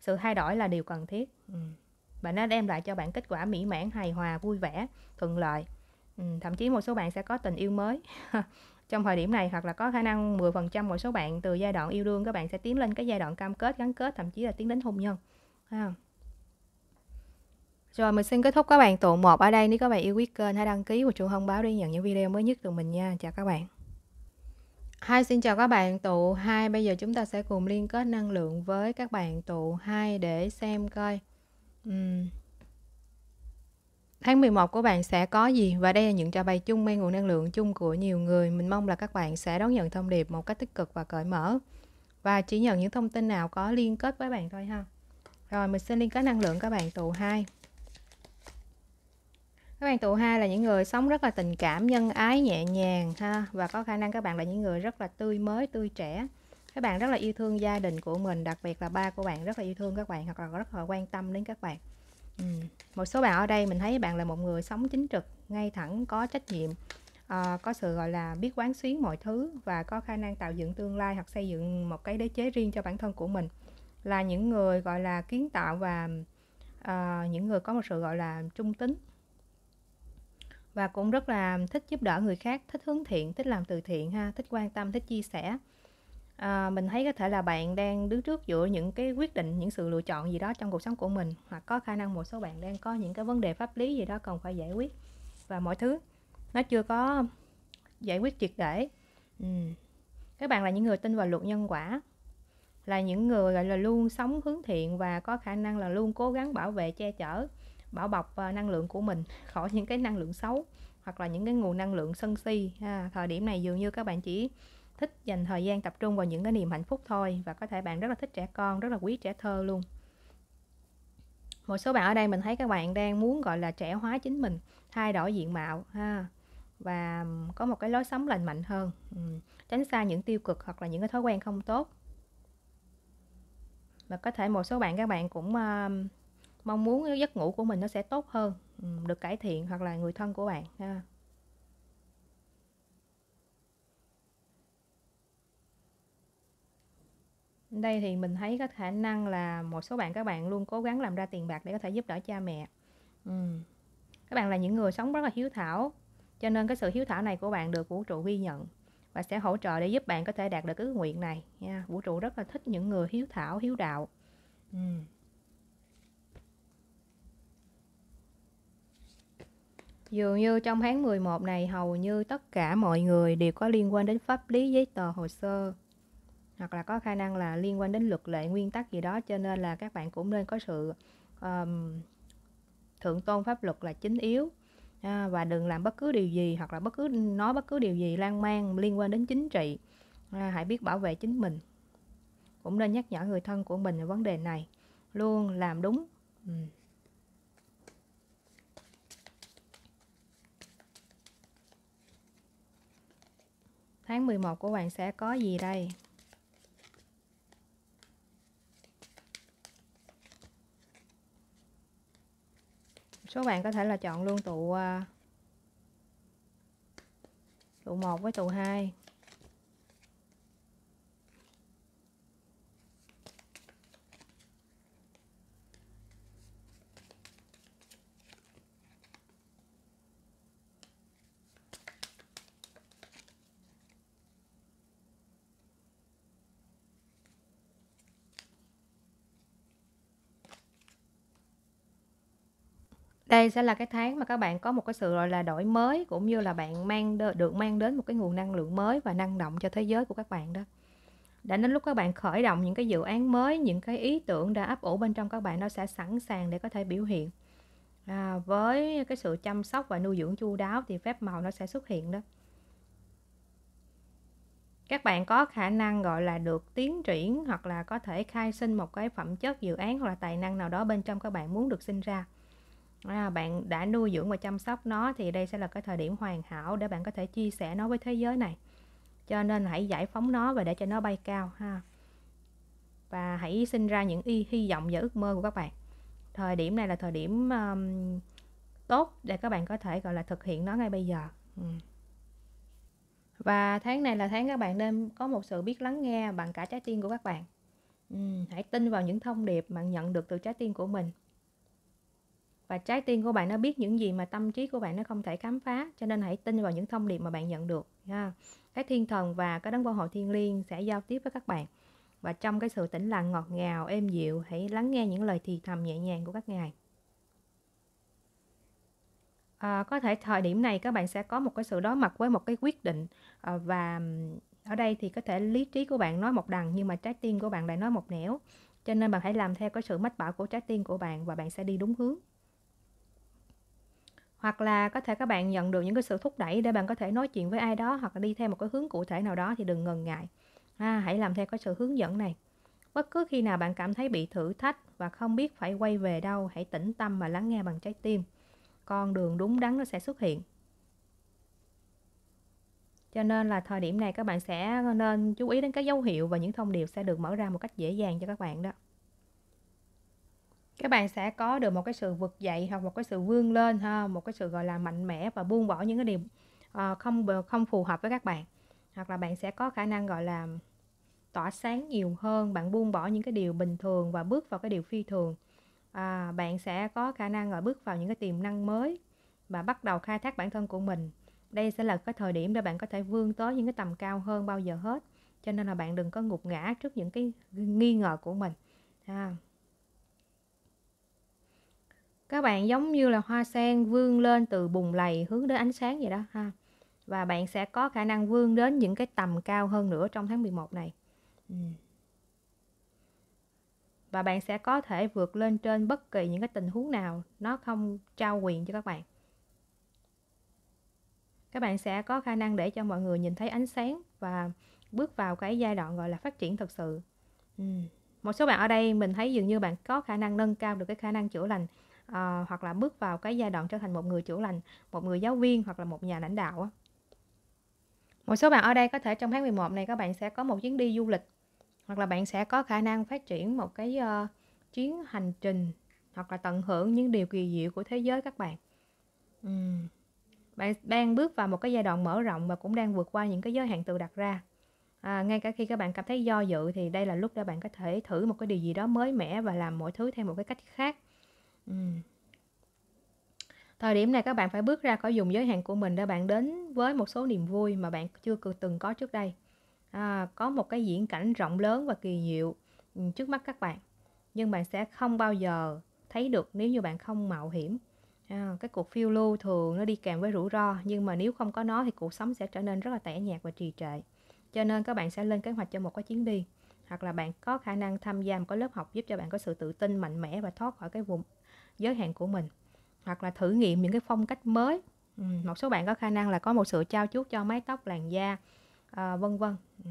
sự thay đổi là điều cần thiết ừ. và nó đem lại cho bạn kết quả mỹ mãn hài hòa vui vẻ thuận lợi ừ. thậm chí một số bạn sẽ có tình yêu mới trong thời điểm này hoặc là có khả năng 10% một số bạn từ giai đoạn yêu đương các bạn sẽ tiến lên cái giai đoạn cam kết gắn kết thậm chí là tiến đến hôn nhân à. Rồi mình xin kết thúc các bạn tụ một ở đây nếu các bạn yêu quý kênh hãy đăng ký và chuông thông báo để nhận những video mới nhất từ mình nha. Chào các bạn. Hai xin chào các bạn. Tụ 2 bây giờ chúng ta sẽ cùng liên kết năng lượng với các bạn. Tụ 2 để xem coi. Uhm. tháng 11 của bạn sẽ có gì? Và đây là những trò bài chung mang nguồn năng lượng chung của nhiều người. Mình mong là các bạn sẽ đón nhận thông điệp một cách tích cực và cởi mở. Và chỉ nhận những thông tin nào có liên kết với bạn thôi ha. Rồi, mình xin liên kết năng lượng các bạn. Tụ 2 các bạn tụ hai là những người sống rất là tình cảm nhân ái nhẹ nhàng ha và có khả năng các bạn là những người rất là tươi mới tươi trẻ. Các bạn rất là yêu thương gia đình của mình đặc biệt là ba của bạn rất là yêu thương các bạn hoặc là rất là quan tâm đến các bạn. Ừ. một số bạn ở đây mình thấy bạn là một người sống chính trực ngay thẳng có trách nhiệm à, có sự gọi là biết quán xuyến mọi thứ và có khả năng tạo dựng tương lai hoặc xây dựng một cái đế chế riêng cho bản thân của mình. Là những người gọi là kiến tạo và à, những người có một sự gọi là trung tính và cũng rất là thích giúp đỡ người khác thích hướng thiện thích làm từ thiện ha thích quan tâm thích chia sẻ. À, mình thấy có thể là bạn đang đứng trước giữa những cái quyết định những sự lựa chọn gì đó trong cuộc sống của mình hoặc có khả năng một số bạn đang có những cái vấn đề pháp lý gì đó cần phải giải quyết và mọi thứ. Nó chưa có giải quyết triệt để. Ừ. các bạn là những người tin vào luật nhân quả là những người gọi là luôn sống hướng thiện và có khả năng là luôn cố gắng bảo vệ che chở bảo bọc ờ, năng lượng của mình khỏi những cái năng lượng xấu hoặc là những cái nguồn năng lượng sân si ha. thời điểm này dường như các bạn chỉ thích dành thời gian tập trung vào những cái niềm hạnh phúc thôi và có thể bạn rất là thích trẻ con rất là quý trẻ thơ luôn một số bạn ở đây mình thấy các bạn đang muốn gọi là trẻ hóa chính mình thay đổi diện mạo ha và có một cái lối sống lành mạnh hơn ừ. tránh xa những tiêu cực hoặc là những cái thói quen không tốt và có thể một số bạn các bạn cũng uh, mong muốn giấc ngủ của mình nó sẽ tốt hơn được cải thiện hoặc là người thân của bạn, ha. đây thì mình thấy có khả năng là một số bạn, các bạn luôn cố gắng làm ra tiền bạc để có thể giúp đỡ cha mẹ ừ. các bạn là những người sống rất là hiếu thảo, cho nên cái sự hiếu thảo này của bạn được vũ trụ ghi nhận và sẽ hỗ trợ để giúp bạn có thể đạt được cái ước nguyện này, nha vũ trụ rất là thích những người hiếu thảo, hiếu đạo ừ. Dường như trong tháng 11 này hầu như tất cả mọi người đều có liên quan đến pháp lý giấy tờ hồ sơ. Hoặc là có khả năng là liên quan đến luật lệ nguyên tắc gì đó cho nên là các bạn cũng nên có sự um, thượng tôn pháp luật là chính yếu. À, và đừng làm bất cứ điều gì hoặc là bất cứ nói bất cứ điều gì lan man liên quan đến chính trị. À, hãy biết bảo vệ chính mình. Cũng nên nhắc nhở người thân của mình về vấn đề này. Luôn làm đúng. Ừ. Tháng 11 của bạn sẽ có gì đây? Số bạn có thể là chọn luôn tụ à, tụ 1 với tụ 2. Đây sẽ là cái tháng mà các bạn có một cái sự, gọi là, đổi mới, cũng như là bạn mang đ được mang đến một cái nguồn năng lượng mới và năng động cho thế giới của các bạn đó. Đã đến lúc các bạn khởi động những cái dự án mới, những cái ý tưởng đã ấp ủ bên trong các bạn nó sẽ sẵn sàng để có thể biểu hiện. À, với cái sự chăm sóc và nuôi dưỡng chu đáo thì phép màu nó sẽ xuất hiện đó. Các bạn có khả năng, gọi là, được tiến triển hoặc là có thể khai sinh một cái phẩm chất dự án hoặc là tài năng nào đó bên trong các bạn muốn được sinh ra à, bạn đã nuôi dưỡng và chăm sóc nó thì đây sẽ là cái thời điểm hoàn hảo để bạn có thể chia sẻ nó với thế giới này. Cho nên hãy giải phóng nó và để cho nó bay cao ha. Và hãy sinh ra những y hy vọng và ước mơ của các bạn. Thời điểm này là thời điểm um, tốt để các bạn có thể gọi là thực hiện nó ngay bây giờ. Ừ. và tháng này là tháng các bạn nên có một sự biết lắng nghe bằng cả trái tim của các bạn. Ừ, hãy tin vào những thông điệp bạn nhận được từ trái tim của mình. Và trái tim của bạn nó biết những gì mà tâm trí của bạn nó không thể khám phá, cho nên hãy tin vào những thông điệp mà bạn nhận được ha. Cái thiên thần và cái đấng bảo hộ thiên liêng sẽ giao tiếp với các bạn. Và trong cái sự tĩnh lặng ngọt ngào, êm dịu, hãy lắng nghe những lời thì thầm nhẹ nhàng của các ngài. À, có thể thời điểm này các bạn sẽ có một cái sự đối mặt với một cái quyết định à, và ở đây thì có thể lý trí của bạn nói một đằng nhưng mà trái tim của bạn lại nói một nẻo cho nên bạn hãy làm theo cái sự mách bảo của trái tim của bạn và bạn sẽ đi đúng hướng hoặc là có thể các bạn nhận được những cái sự thúc đẩy để bạn có thể nói chuyện với ai đó hoặc là đi theo một cái hướng cụ thể nào đó thì đừng ngần ngại. À, hãy làm theo cái sự hướng dẫn này. Bất cứ khi nào bạn cảm thấy bị thử thách và không biết phải quay về đâu hãy tĩnh tâm và lắng nghe bằng trái tim. Con đường đúng đắn nó sẽ xuất hiện. Cho nên là thời điểm này các bạn sẽ nên chú ý đến các dấu hiệu và những thông điệp sẽ được mở ra một cách dễ dàng cho các bạn đó các bạn sẽ có được một cái sự vực dậy hoặc một cái sự vươn lên ha một cái sự gọi là mạnh mẽ và buông bỏ những cái điều uh, không không phù hợp với các bạn. Hoặc là bạn sẽ có khả năng gọi là tỏa sáng nhiều hơn bạn buông bỏ những cái điều bình thường và bước vào cái điều phi thường. À, bạn sẽ có khả năng gọi bước vào những cái tiềm năng mới và bắt đầu khai thác bản thân của mình. Đây sẽ là cái thời điểm để bạn có thể vươn tới những cái tầm cao hơn bao giờ hết. Cho nên là bạn đừng có ngục ngã trước những cái nghi ngờ của mình. Ha các bạn giống như là hoa sen vươn lên từ bùn lầy hướng đến ánh sáng vậy đó, ha. Và bạn sẽ có khả năng vươn đến những cái tầm cao hơn nữa trong tháng 11 này. Ừ. và bạn sẽ có thể vượt lên trên bất kỳ những cái tình huống nào, nó không trao quyền cho các bạn. Các bạn sẽ có khả năng để cho mọi người nhìn thấy ánh sáng và bước vào cái giai đoạn gọi là phát triển thực sự. Ừ. một số bạn ở đây mình thấy dường như bạn có khả năng nâng cao được cái khả năng chữa lành uh, hoặc là bước vào cái giai đoạn trở thành một người chữa lành một người giáo viên hoặc là một nhà lãnh đạo một số bạn ở đây có thể trong tháng 11 này các bạn sẽ có một chuyến đi du lịch hoặc là bạn sẽ có khả năng phát triển một cái uh, chuyến hành trình hoặc là tận hưởng những điều kỳ diệu của thế giới các bạn. Uhm bạn đang bước vào một cái giai đoạn mở rộng và cũng đang vượt qua những cái giới hạn tự đặt ra. À, ngay cả khi các bạn cảm thấy do dự thì đây là lúc để bạn có thể thử một cái điều gì đó mới mẻ và làm mọi thứ theo một cái cách khác ừ. thời điểm này các bạn phải bước ra khỏi dùng giới hạn của mình để bạn đến với một số niềm vui mà bạn chưa từng có trước đây. À, có một cái diễn cảnh rộng lớn và kỳ diệu ừ, trước mắt các bạn. Nhưng bạn sẽ không bao giờ thấy được nếu như bạn không mạo hiểm. À, cái cuộc phiêu lưu thường nó đi kèm với rủi ro nhưng mà nếu không có nó thì cuộc sống sẽ trở nên rất là tẻ nhạt và trì trệ. Cho nên các bạn sẽ lên kế hoạch cho một cái chuyến đi hoặc là bạn có khả năng tham gia một cái lớp học giúp cho bạn có sự tự tin mạnh mẽ và thoát khỏi cái vùng giới hạn của mình hoặc là thử nghiệm những cái phong cách mới. Ừ, một số bạn có khả năng là có một sự trao chuốt cho mái tóc làn da à, vân vân. Ừ.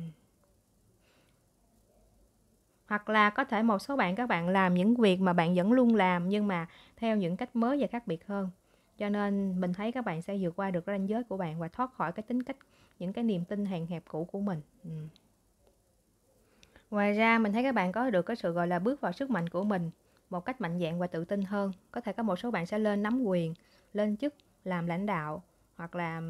Hoặc là có thể một số bạn các bạn làm những việc mà bạn vẫn luôn làm nhưng mà theo những cách mới và khác biệt hơn. Cho nên mình thấy các bạn sẽ vượt qua được ranh giới của bạn và thoát khỏi cái tính cách những cái niềm tin hàng hẹp cũ của mình. Ừ. ngoài ra mình thấy các bạn có được cái sự gọi là bước vào sức mạnh của mình một cách mạnh dạn và tự tin hơn. Có thể có một số bạn sẽ lên nắm quyền lên chức làm lãnh đạo hoặc là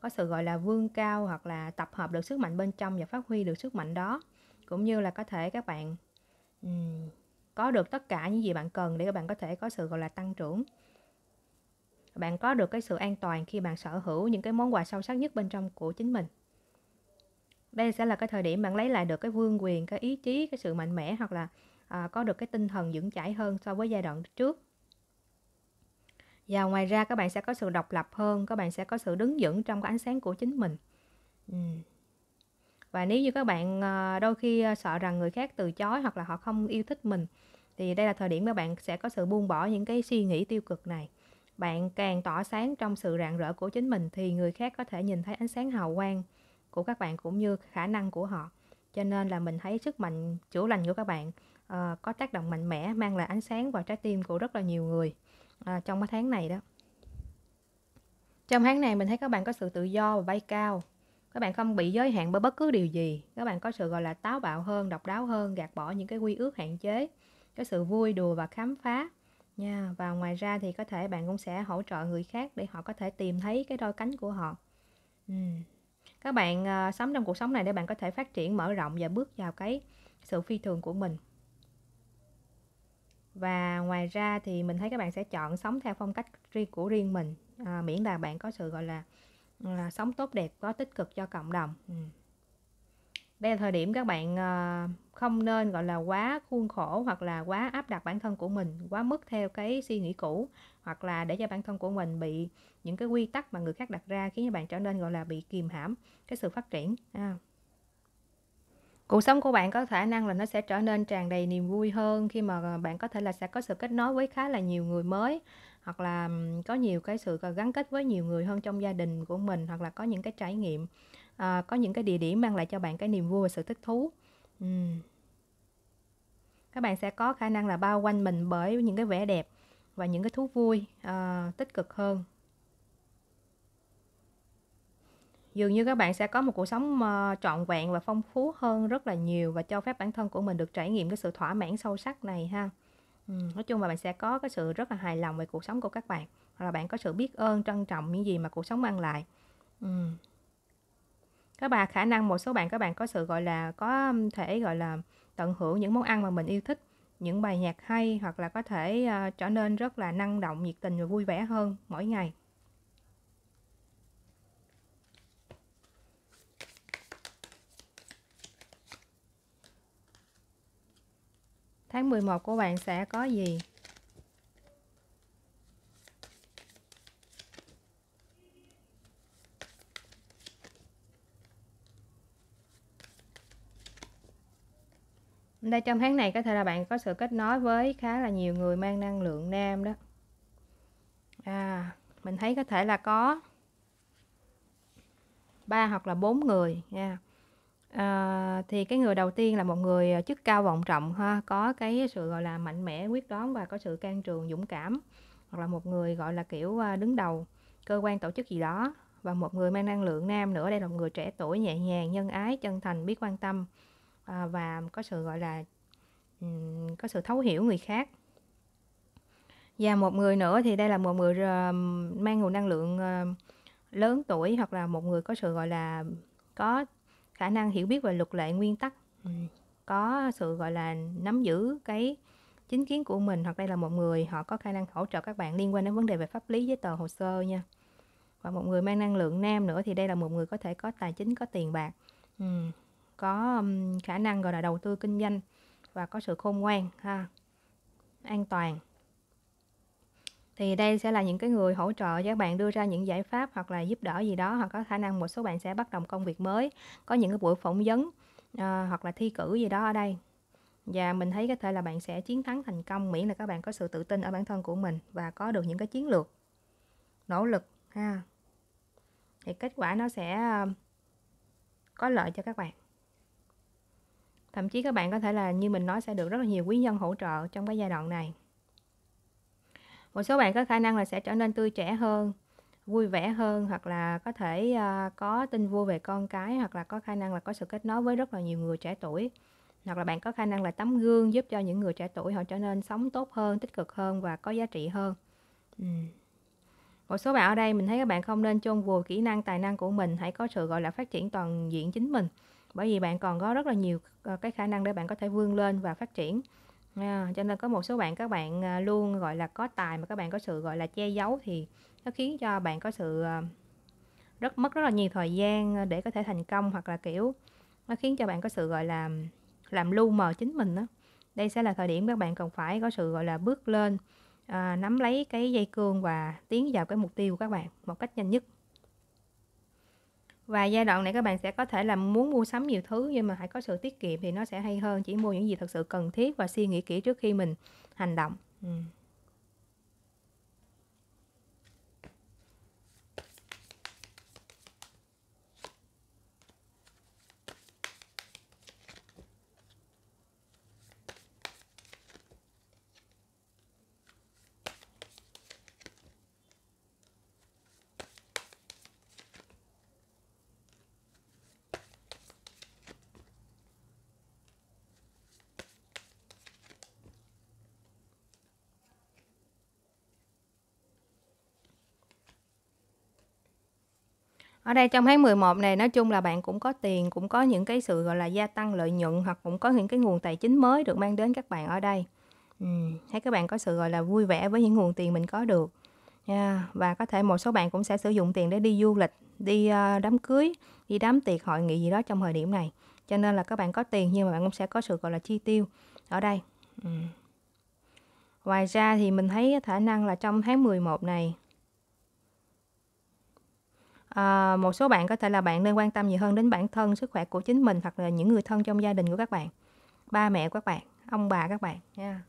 có sự gọi là vươn cao hoặc là tập hợp được sức mạnh bên trong và phát huy được sức mạnh đó. Cũng như là có thể các bạn um, có được tất cả những gì bạn cần để các bạn có thể có sự gọi là tăng trưởng. Bạn có được cái sự an toàn khi bạn sở hữu những cái món quà sâu sắc nhất bên trong của chính mình. Đây sẽ là cái thời điểm bạn lấy lại được cái vương quyền cái ý chí cái sự mạnh mẽ hoặc là à, có được cái tinh thần vững chãi hơn so với giai đoạn trước. Và ngoài ra các bạn sẽ có sự độc lập hơn các bạn sẽ có sự đứng vững trong cái ánh sáng của chính mình. Ừ. Và nếu như các bạn à, đôi khi à, sợ rằng người khác từ chối hoặc là họ không yêu thích mình thì đây là thời điểm mà bạn sẽ có sự buông bỏ những cái suy nghĩ tiêu cực này. Bạn càng tỏa sáng trong sự rạng rỡ của chính mình thì người khác có thể nhìn thấy ánh sáng hào quang của các bạn cũng như khả năng của họ. Cho nên là mình thấy sức mạnh chữa lành của các bạn uh, có tác động mạnh mẽ mang lại ánh sáng vào trái tim của rất là nhiều người uh, trong cái tháng này đó. Trong tháng này mình thấy các bạn có sự tự do và bay cao. Các bạn không bị giới hạn bởi bất cứ điều gì. Các bạn có sự gọi là táo bạo hơn độc đáo hơn gạt bỏ những cái quy ước hạn chế cái sự vui đùa và khám phá. Nha và ngoài ra thì có thể bạn cũng sẽ hỗ trợ người khác để họ có thể tìm thấy cái đôi cánh của họ. Ừ. các bạn uh, sống trong cuộc sống này để bạn có thể phát triển mở rộng và bước vào cái sự phi thường của mình và ngoài ra thì mình thấy các bạn sẽ chọn sống theo phong cách riêng của riêng mình. À, miễn là bạn có sự gọi là, ừ, là sống tốt đẹp có tích cực cho cộng đồng. Ừ. đây là thời điểm các bạn à, không nên gọi là quá khuôn khổ hoặc là quá áp đặt bản thân của mình quá mức theo cái suy nghĩ cũ hoặc là để cho bản thân của mình bị những cái quy tắc mà người khác đặt ra khiến cho bạn trở nên gọi là bị kìm hãm cái sự phát triển. À cuộc sống của bạn có khả năng là nó sẽ trở nên tràn đầy niềm vui hơn khi mà ờ, bạn có thể là sẽ có sự kết nối với khá là nhiều người mới hoặc là có nhiều cái sự gắn kết với nhiều người hơn trong gia đình của mình hoặc là có những cái trải nghiệm à, có những cái địa điểm mang lại cho bạn cái niềm vui và sự thích thú uhm. các bạn sẽ có khả năng là bao quanh mình bởi những cái vẻ đẹp và những cái thú vui à, tích cực hơn dường như các bạn sẽ có một cuộc sống ờ, trọn vẹn và phong phú hơn rất là nhiều và cho phép bản thân của mình được trải nghiệm cái sự thỏa mãn sâu sắc này ha. Ừ, nói chung là bạn sẽ có cái sự rất là hài lòng về cuộc sống của các bạn. Hoặc là bạn có sự biết ơn trân trọng những gì mà cuộc sống mang lại. Ừ. các bạn khả năng một số bạn các bạn có sự gọi là có thể gọi là tận hưởng những món ăn mà mình yêu thích những bài nhạc hay hoặc là có thể uh, trở nên rất là năng động nhiệt tình và vui vẻ hơn mỗi ngày. Tháng 11 của bạn sẽ có gì? Đây trong tháng này có thể là bạn có sự kết nối với khá là nhiều người mang năng lượng nam đó. À, mình thấy có thể là có ba hoặc là bốn người nha à, thì cái người đầu tiên là một người ờ, chức cao vọng trọng ha có cái sự gọi là mạnh mẽ quyết đoán và có sự can trường dũng cảm. Hoặc là một người gọi là kiểu ờ, đứng đầu cơ quan tổ chức gì đó. Và một người mang năng lượng nam nữa đây là một người trẻ tuổi nhẹ nhàng nhân ái chân thành biết quan tâm à, và có sự gọi là um, có sự thấu hiểu người khác. Và một người nữa thì đây là một người uh, mang nguồn năng lượng uh, lớn tuổi hoặc là một người có sự gọi là có khả năng hiểu biết về luật lệ nguyên tắc ừ. có sự gọi là nắm giữ cái chính kiến của mình hoặc đây là một người họ có khả năng hỗ trợ các bạn liên quan đến vấn đề về pháp lý với tờ hồ sơ nha và một người mang năng lượng nam nữa thì đây là một người có thể có tài chính có tiền bạc ừ. có um, khả năng gọi là đầu tư kinh doanh và có sự khôn ngoan ha an toàn thì đây sẽ là những cái người hỗ trợ cho các bạn đưa ra những giải pháp hoặc là giúp đỡ gì đó hoặc có khả năng một số bạn sẽ bắt đầu công việc mới có những cái buổi phỏng vấn uh, hoặc là thi cử gì đó ở đây. Và mình thấy có thể là bạn sẽ chiến thắng thành công miễn là các bạn có sự tự tin ở bản thân của mình và có được những cái chiến lược nỗ lực ha. Thì kết quả nó sẽ ờ, có lợi cho các bạn. Thậm chí các bạn có thể là như mình nói sẽ được rất là nhiều quý nhân hỗ trợ trong cái giai đoạn này một số bạn có khả năng là sẽ trở nên tươi trẻ hơn vui vẻ hơn hoặc là có thể uh, có tin vui về con cái hoặc là có khả năng là có sự kết nối với rất là nhiều người trẻ tuổi. Hoặc là bạn có khả năng là tấm gương giúp cho những người trẻ tuổi họ trở nên sống tốt hơn tích cực hơn và có giá trị hơn. Ừ. một số bạn ở đây mình thấy các bạn không nên chôn vùi kỹ năng tài năng của mình hãy có sự gọi là phát triển toàn diện chính mình. Bởi vì bạn còn có rất là nhiều ờ, cái khả năng để bạn có thể vươn lên và phát triển. À, cho nên có một số bạn các bạn à, luôn gọi là có tài mà các bạn có sự gọi là che giấu thì nó khiến cho bạn có sự à, rất mất rất là nhiều thời gian à, để có thể thành công hoặc là kiểu nó khiến cho bạn có sự gọi là làm lu mờ chính mình đó đây sẽ là thời điểm các bạn cần phải có sự gọi là bước lên à, nắm lấy cái dây cương và tiến vào cái mục tiêu của các bạn một cách nhanh nhất và giai đoạn này các bạn sẽ có thể là muốn mua sắm nhiều thứ, nhưng mà hãy có sự tiết kiệm thì nó sẽ hay hơn chỉ mua những gì thật sự cần thiết và suy nghĩ kỹ trước khi mình hành động ừ. Ở đây trong tháng 11 này nói chung là bạn cũng có tiền, cũng có những cái sự, gọi là, gia tăng lợi nhuận hoặc cũng có những cái nguồn tài chính mới được mang đến các bạn ở đây. ừ. thấy các bạn có sự, gọi là, vui vẻ với những nguồn tiền mình có được yeah. Và có thể một số bạn cũng sẽ sử dụng tiền để đi du lịch, đi, ờ, đám cưới, đi đám tiệc, hội nghị gì đó trong thời điểm này. Cho nên là các bạn có tiền nhưng mà bạn cũng sẽ có sự, gọi là, chi tiêu ở đây. ừ. Ngoài ra thì mình thấy khả năng là trong tháng 11 này à, một số bạn có thể là bạn nên quan tâm nhiều hơn đến bản thân, sức khỏe của chính mình hoặc là những người thân trong gia đình của các bạn, ba mẹ của các bạn, ông bà các bạn nha.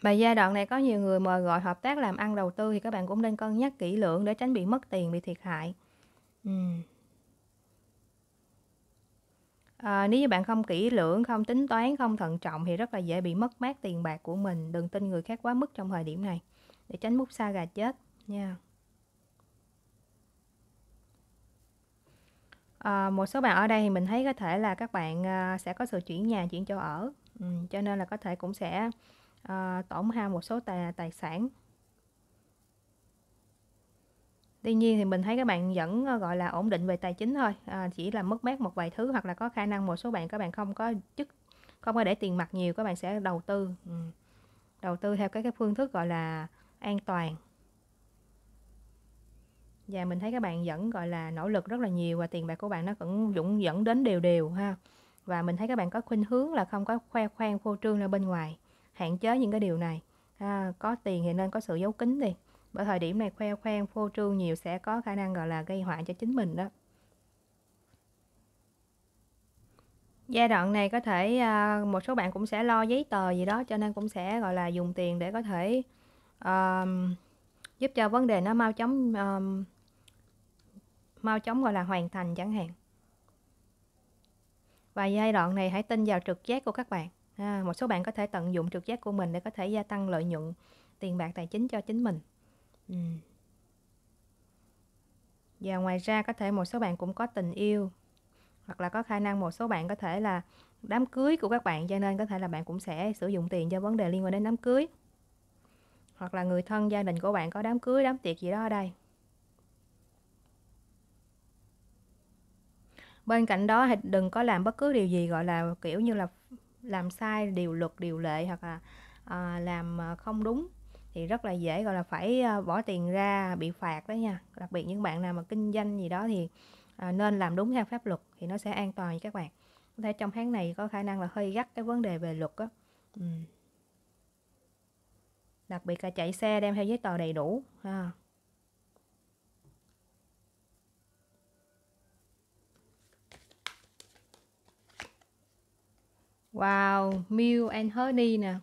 Và giai đoạn này có nhiều người mời gọi hợp tác làm ăn đầu tư thì các bạn cũng nên cân nhắc kỹ lưỡng để tránh bị mất tiền, bị thiệt hại. Ừm. À, nếu như bạn không kỹ lưỡng, không tính toán, không thận trọng thì rất là dễ bị mất mát tiền bạc của mình. Đừng tin người khác quá mức trong thời điểm này để tránh mút xa gà chết nha. À, một số bạn ở đây thì mình thấy có thể là các bạn à, sẽ có sự chuyển nhà, chuyển chỗ ở. Ừ, cho nên là có thể cũng sẽ à, tổn hao một số tài, tài sản Tuy nhiên thì mình thấy các bạn vẫn gọi là ổn định về tài chính thôi, à, chỉ là mất mát một vài thứ hoặc là có khả năng một số bạn các bạn không có chức không có để tiền mặt nhiều các bạn sẽ đầu tư ừ. đầu tư theo các cái phương thức gọi là an toàn và mình thấy các bạn vẫn gọi là nỗ lực rất là nhiều và tiền bạc của bạn nó cũng dũng dẫn đến đều đều ha. Và mình thấy các bạn có khuynh hướng là không có khoe khoang phô trương ra bên ngoài hạn chế những cái điều này. Ha, có tiền thì nên có sự giấu kín đi. Bởi thời điểm này khoe khoang phô trương nhiều sẽ có khả năng gọi là gây họa cho chính mình đó. Giai đoạn này có thể uh, một số bạn cũng sẽ lo giấy tờ gì đó cho nên cũng sẽ gọi là dùng tiền để có thể uh, giúp cho vấn đề nó mau chóng um, mau chóng gọi là hoàn thành chẳng hạn. Và giai đoạn này hãy tin vào trực giác của các bạn. À, một số bạn có thể tận dụng trực giác của mình để có thể gia tăng lợi nhuận tiền bạc tài chính cho chính mình. Ừ. Và ngoài ra có thể một số bạn cũng có tình yêu hoặc là có khả năng một số bạn có thể là đám cưới của các bạn cho nên có thể là bạn cũng sẽ sử dụng tiền cho vấn đề liên quan đến đám cưới. Hoặc là người thân gia đình của bạn có đám cưới đám tiệc gì đó ở đây. Bên cạnh đó thì đừng có làm bất cứ điều gì gọi là kiểu như là làm sai điều luật điều lệ hoặc là à, làm ờ, không đúng thì rất là dễ gọi là phải ờ, bỏ tiền ra bị phạt đó nha đặc biệt những bạn nào mà kinh doanh gì đó thì à, nên làm đúng theo pháp luật thì nó sẽ an toàn cho các bạn có thể trong tháng này có khả năng là hơi gắt cái vấn đề về luật á ừ. đặc biệt là chạy xe đem theo giấy tờ đầy đủ ha. Wow, Milk and Honey nè.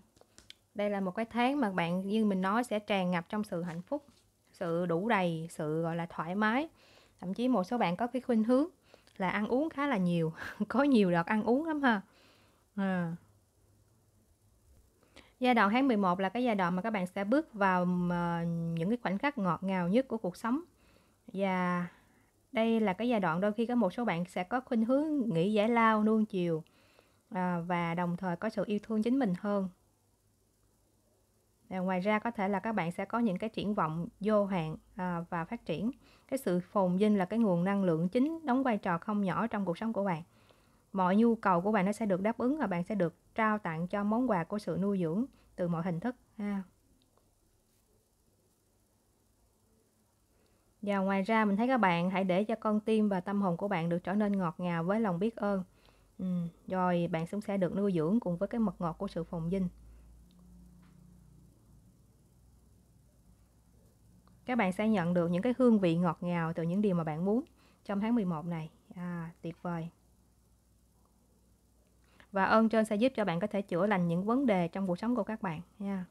Đây là một cái tháng mà bạn như mình nói sẽ tràn ngập trong sự hạnh phúc sự đủ đầy sự gọi là thoải mái. Thậm chí một số bạn có cái khuynh hướng là ăn uống khá là nhiều có nhiều đợt ăn uống lắm ha. À. giai đoạn tháng 11 là cái giai đoạn mà các bạn sẽ bước vào ờ, những cái khoảnh khắc ngọt ngào nhất của cuộc sống. Và đây là cái giai đoạn đôi khi có một số bạn sẽ có khuynh hướng nghỉ giải lao nuông chiều à, và đồng thời có sự yêu thương chính mình hơn ngoài ra có thể là các bạn sẽ có những cái triển vọng vô hạn à, và phát triển cái sự phồn vinh là cái nguồn năng lượng chính đóng vai trò không nhỏ trong cuộc sống của bạn mọi nhu cầu của bạn nó sẽ được đáp ứng và bạn sẽ được trao tặng cho món quà của sự nuôi dưỡng từ mọi hình thức ha. Và ngoài ra mình thấy các bạn hãy để cho con tim và tâm hồn của bạn được trở nên ngọt ngào với lòng biết ơn. Ừ, rồi bạn cũng sẽ được nuôi dưỡng cùng với cái mật ngọt của sự phồn vinh. các bạn sẽ nhận được những cái hương vị ngọt ngào từ những điều mà bạn muốn trong tháng 11 này. À, tuyệt vời. Và ơn trên sẽ giúp cho bạn có thể chữa lành những vấn đề trong cuộc sống của các bạn nha.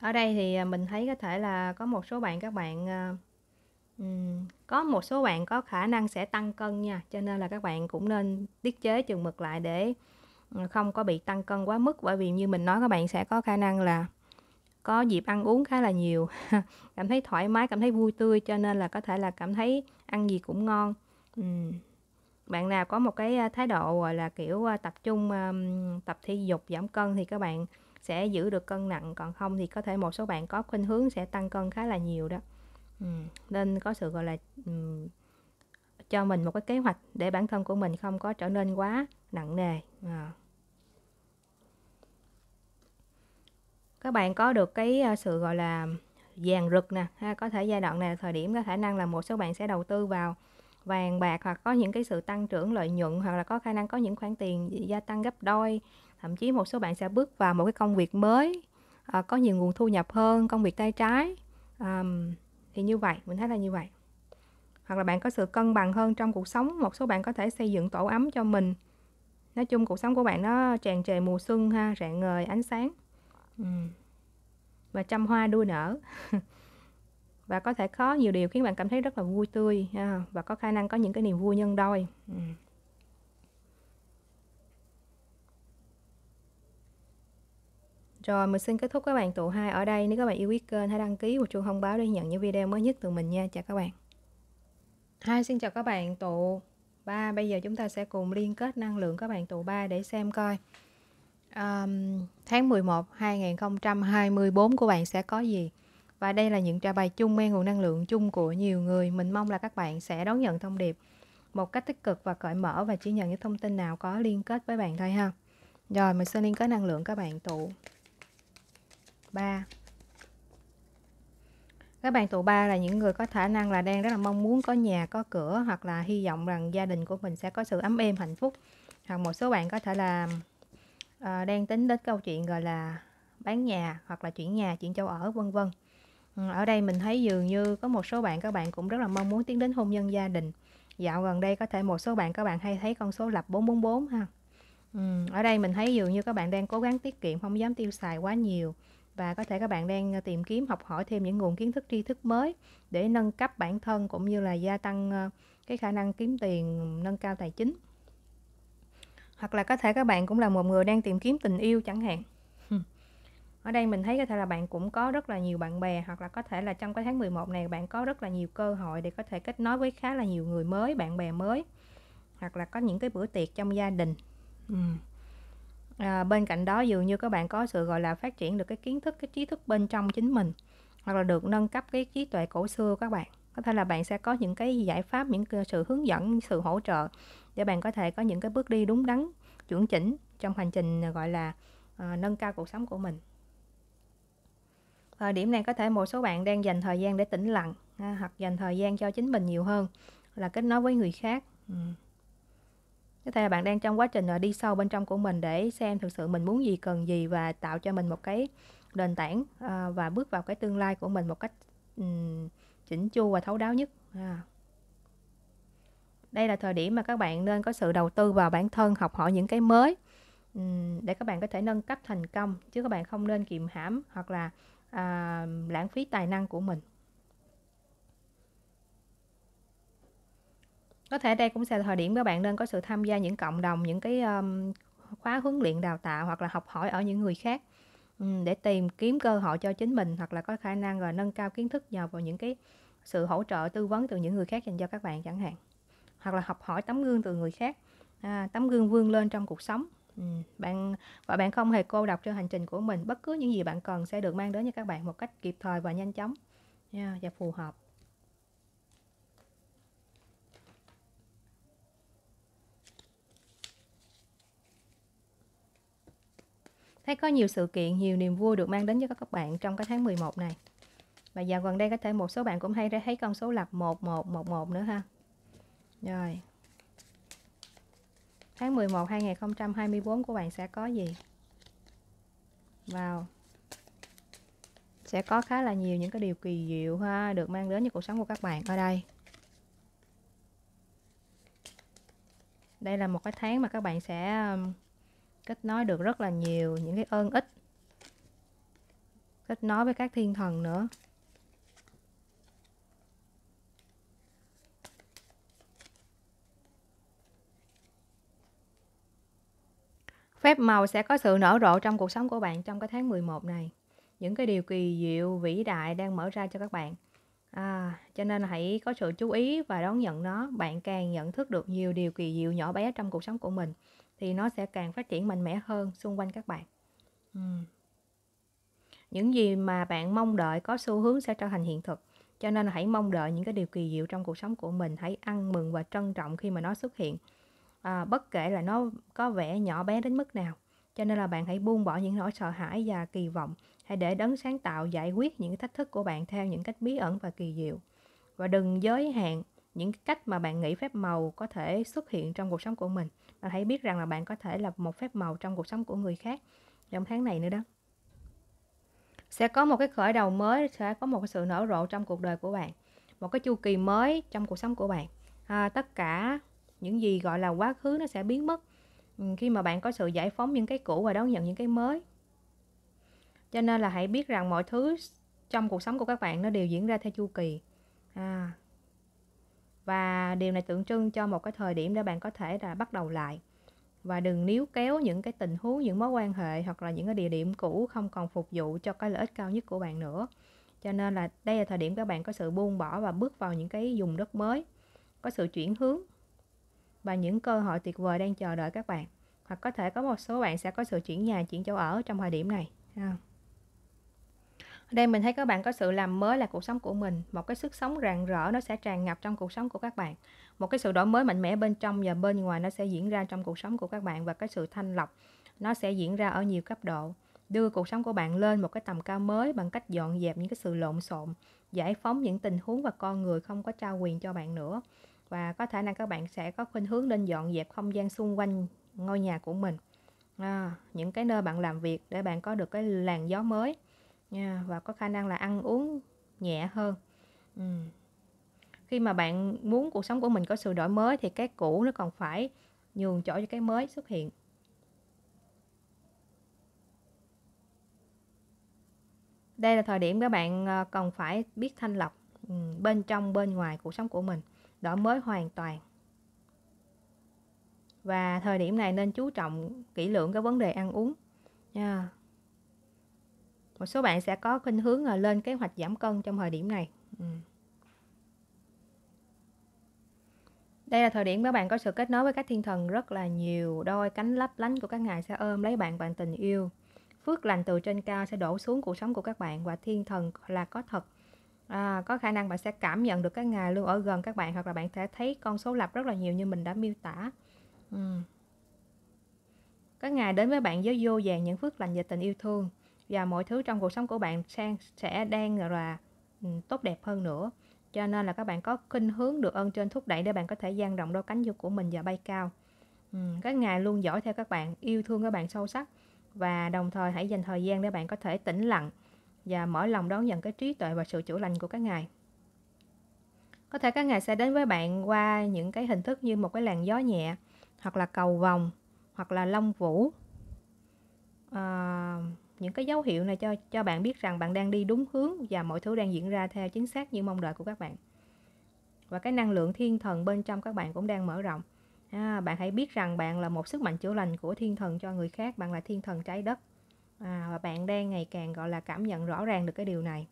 Ở đây thì à, mình thấy có thể là có một số bạn các bạn um, có một số bạn có khả năng sẽ tăng cân nha cho nên là các bạn cũng nên tiết chế chừng mực lại để ừ, không có bị tăng cân quá mức. Bởi vì như mình nói các bạn sẽ có khả năng là có dịp ăn uống khá là nhiều cảm thấy thoải mái cảm thấy vui tươi cho nên là có thể là cảm thấy ăn gì cũng ngon. Bạn nào có một cái thái độ gọi là kiểu à, tập trung tập thể dục giảm cân thì các bạn sẽ giữ được cân nặng còn không thì có thể một số bạn có khuynh hướng sẽ tăng cân khá là nhiều đó ừ. nên có sự gọi là um, cho mình một cái kế hoạch để bản thân của mình không có trở nên quá nặng nề à. các bạn có được cái à, sự gọi là vàng rực nè ha có thể giai đoạn này là thời điểm có khả năng là một số bạn sẽ đầu tư vào vàng bạc hoặc có những cái sự tăng trưởng lợi nhuận hoặc là có khả năng có những khoản tiền gia tăng gấp đôi thậm chí một số bạn sẽ bước vào một cái công việc mới à, có nhiều nguồn thu nhập hơn công việc tay trái. À, thì như vậy mình thấy là như vậy. Hoặc là bạn có sự cân bằng hơn trong cuộc sống một số bạn có thể xây dựng tổ ấm cho mình. Nói chung cuộc sống của bạn nó tràn trề mùa xuân ha rạng ngời ánh sáng. Ừ. và trăm hoa đua nở. Và có thể có nhiều điều khiến bạn cảm thấy rất là vui tươi ha, và có khả năng có những cái niềm vui nhân đôi. Ừ. Rồi mình xin kết thúc các bạn tụ 2 ở đây. Nếu các bạn yêu quý kênh hãy đăng ký và chuông thông báo để nhận những video mới nhất từ mình nha. Chào các bạn. Hai xin chào các bạn tụ 3. Bây giờ chúng ta sẽ cùng liên kết năng lượng các bạn tụ 3 để xem coi um, tháng 11 2024 của bạn sẽ có gì. Và đây là những trả bài chung men nguồn năng lượng chung của nhiều người. Mình mong là các bạn sẽ đón nhận thông điệp một cách tích cực và cởi mở và chỉ nhận những thông tin nào có liên kết với bạn thôi ha. Rồi mình sẽ liên kết năng lượng các bạn tụ 3 các bạn tụ ba là những người có khả năng là đang rất là mong muốn có nhà có cửa hoặc là hy vọng rằng gia đình của mình sẽ có sự ấm êm hạnh phúc. Hoặc một số bạn có thể là uh, đang tính đến câu chuyện gọi là bán nhà hoặc là chuyển nhà chuyển chỗ ở vân vân. Ừ, ở đây mình thấy dường như có một số bạn các bạn cũng rất là mong muốn tiến đến hôn nhân gia đình. Dạo gần đây có thể một số bạn các bạn hay thấy con số lập 444 ha. Ừ, ở đây mình thấy dường như các bạn đang cố gắng tiết kiệm không dám tiêu xài quá nhiều và có thể các bạn đang ờ, tìm kiếm, học hỏi thêm những nguồn kiến thức, tri thức mới để nâng cấp bản thân cũng như là gia tăng ờ, cái khả năng kiếm tiền, nâng cao tài chính. Hoặc là có thể các bạn cũng là một người đang tìm kiếm tình yêu chẳng hạn. Ở đây mình thấy có thể là bạn cũng có rất là nhiều bạn bè, hoặc là có thể là trong cái tháng 11 này bạn có rất là nhiều cơ hội để có thể kết nối với khá là nhiều người mới, bạn bè mới. Hoặc là có những cái bữa tiệc trong gia đình. Ừ. À, bên cạnh đó dường như các bạn có sự gọi là phát triển được cái kiến thức, cái trí thức bên trong chính mình hoặc là được nâng cấp cái trí tuệ cổ xưa các bạn. Có thể là bạn sẽ có những cái giải pháp, những sự hướng dẫn, sự hỗ trợ để bạn có thể có những cái bước đi đúng đắn, chuẩn chỉnh trong hành trình à, gọi là à, nâng cao cuộc sống của mình. Thời điểm này có thể một số bạn đang dành thời gian để tĩnh lặng à, hoặc dành thời gian cho chính mình nhiều hơn là kết nối với người khác. Ừ có thể là bạn đang trong quá trình à, đi sâu bên trong của mình để xem thực sự mình muốn gì cần gì và tạo cho mình một cái nền tảng à, và bước vào cái tương lai của mình một cách um, chỉnh chu và thấu đáo nhất à. đây là thời điểm mà các bạn nên có sự đầu tư vào bản thân học hỏi những cái mới um, để các bạn có thể nâng cấp thành công chứ các bạn không nên kiềm hãm hoặc là à, lãng phí tài năng của mình có thể đây cũng sẽ là thời điểm các bạn nên có sự tham gia những cộng đồng những cái um, khóa huấn luyện đào tạo hoặc là học hỏi ở những người khác um, để tìm kiếm cơ hội cho chính mình hoặc là có khả năng rồi nâng cao kiến thức nhờ vào những cái sự hỗ trợ tư vấn từ những người khác dành cho các bạn chẳng hạn. Hoặc là học hỏi tấm gương từ người khác à, tấm gương vươn lên trong cuộc sống. Ừ, bạn và bạn không hề cô độc trên hành trình của mình. Bất cứ những gì bạn cần sẽ được mang đến cho các bạn một cách kịp thời và nhanh chóng. Yeah, và phù hợp. Thấy có nhiều sự kiện, nhiều niềm vui được mang đến cho các bạn trong cái tháng 11 này. Và dạo gần đây có thể một số bạn cũng hay thấy con số lập 1111 nữa ha. Rồi. Tháng 11 2024 của bạn sẽ có gì? Vào. Sẽ có khá là nhiều những cái điều kỳ diệu ha được mang đến cho cuộc sống của các bạn ở đây. Đây là một cái tháng mà các bạn sẽ um, kết nối được rất là nhiều những cái ơn ích kết nối với các thiên thần nữa Phép màu sẽ có sự nở rộ trong cuộc sống của bạn trong cái tháng 11 này. Những cái điều kỳ diệu, vĩ đại đang mở ra cho các bạn. À, cho nên hãy có sự chú ý và đón nhận nó. Bạn càng nhận thức được nhiều điều kỳ diệu nhỏ bé trong cuộc sống của mình thì nó sẽ càng phát triển mạnh mẽ hơn xung quanh các bạn. Ừ. những gì mà bạn mong đợi có xu hướng sẽ trở thành hiện thực cho nên hãy mong đợi những cái điều kỳ diệu trong cuộc sống của mình hãy ăn mừng và trân trọng khi mà nó xuất hiện à, bất kể là nó có vẻ nhỏ bé đến mức nào cho nên là bạn hãy buông bỏ những nỗi sợ hãi và kỳ vọng hãy để đấng sáng tạo giải quyết những thách thức của bạn theo những cách bí ẩn và kỳ diệu và đừng giới hạn những cách mà bạn nghĩ phép màu có thể xuất hiện trong cuộc sống của mình và hãy biết rằng là bạn có thể là một phép màu trong cuộc sống của người khác trong tháng này nữa đó. Sẽ có một cái khởi đầu mới sẽ có một cái sự nở rộ trong cuộc đời của bạn một cái chu kỳ mới trong cuộc sống của bạn. À, tất cả những gì gọi là quá khứ nó sẽ biến mất ừ, khi mà bạn có sự giải phóng những cái cũ và đón nhận những cái mới. Cho nên là hãy biết rằng mọi thứ trong cuộc sống của các bạn nó đều diễn ra theo chu kỳ. À, và điều này tượng trưng cho một cái thời điểm để bạn có thể là bắt đầu lại. Và đừng níu kéo những cái tình huống, những mối quan hệ hoặc là những cái địa điểm cũ không còn phục vụ cho cái lợi ích cao nhất của bạn nữa. Cho nên là đây là thời điểm các bạn có sự buông bỏ và bước vào những cái vùng đất mới, có sự chuyển hướng và những cơ hội tuyệt vời đang chờ đợi các bạn. Hoặc có thể có một số bạn sẽ có sự chuyển nhà, chuyển chỗ ở trong thời điểm này ở đây mình thấy các bạn có sự làm mới là cuộc sống của mình một cái sức sống rạng rỡ nó sẽ tràn ngập trong cuộc sống của các bạn. Một cái sự đổi mới mạnh mẽ bên trong và bên ngoài nó sẽ diễn ra trong cuộc sống của các bạn và cái sự thanh lọc nó sẽ diễn ra ở nhiều cấp độ. Đưa cuộc sống của bạn lên một cái tầm cao mới bằng cách dọn dẹp những cái sự lộn xộn giải phóng những tình huống và con người không có trao quyền cho bạn nữa. Và có thể là các bạn sẽ có khuynh hướng nên dọn dẹp không gian xung quanh ngôi nhà của mình. À, những cái nơi bạn làm việc để bạn có được cái làn gió mới nha và có khả năng là ăn uống nhẹ hơn. Ừ. khi mà bạn muốn cuộc sống của mình có sự đổi mới thì cái cũ nó còn phải nhường chỗ cho cái mới xuất hiện. Đây là thời điểm các bạn ờ, cần phải biết thanh lọc ừ, bên trong bên ngoài cuộc sống của mình đổi mới hoàn toàn. Và thời điểm này nên chú trọng kỹ lưỡng cái vấn đề ăn uống. Nha một số bạn sẽ có khuynh hướng là lên kế hoạch giảm cân trong thời điểm này. Ừ. đây là thời điểm các bạn có sự kết nối với các thiên thần rất là nhiều. Đôi cánh lấp lánh của các ngài sẽ ôm lấy bạn bằng tình yêu. Phước lành từ trên cao sẽ đổ xuống cuộc sống của các bạn và thiên thần là có thật. À, có khả năng bạn sẽ cảm nhận được các ngài luôn ở gần các bạn hoặc là bạn sẽ thấy con số lập rất là nhiều như mình đã miêu tả. Ừ. các ngài đến với bạn với vô vàng những phước lành và tình yêu thương và mọi thứ trong cuộc sống của bạn sang sẽ đang là ừ, tốt đẹp hơn nữa. Cho nên là các bạn có khuynh hướng được ơn trên thúc đẩy để bạn có thể dang rộng đôi cánh của mình và bay cao. Ừ, các ngài luôn dõi theo các bạn yêu thương các bạn sâu sắc và đồng thời hãy dành thời gian để bạn có thể tĩnh lặng và mở lòng đón nhận cái trí tuệ và sự chữa lành của các ngài. Có thể các ngài sẽ đến với bạn qua những cái hình thức như một cái làn gió nhẹ hoặc là cầu vòng hoặc là lông vũ. À, những cái dấu hiệu này cho cho bạn biết rằng bạn đang đi đúng hướng và mọi thứ đang diễn ra theo chính xác như mong đợi của các bạn. Và cái năng lượng thiên thần bên trong các bạn cũng đang mở rộng. À, bạn hãy biết rằng bạn là một sức mạnh chữa lành của thiên thần cho người khác bạn là thiên thần trái đất. À, và bạn đang ngày càng gọi là cảm nhận rõ ràng được cái điều này.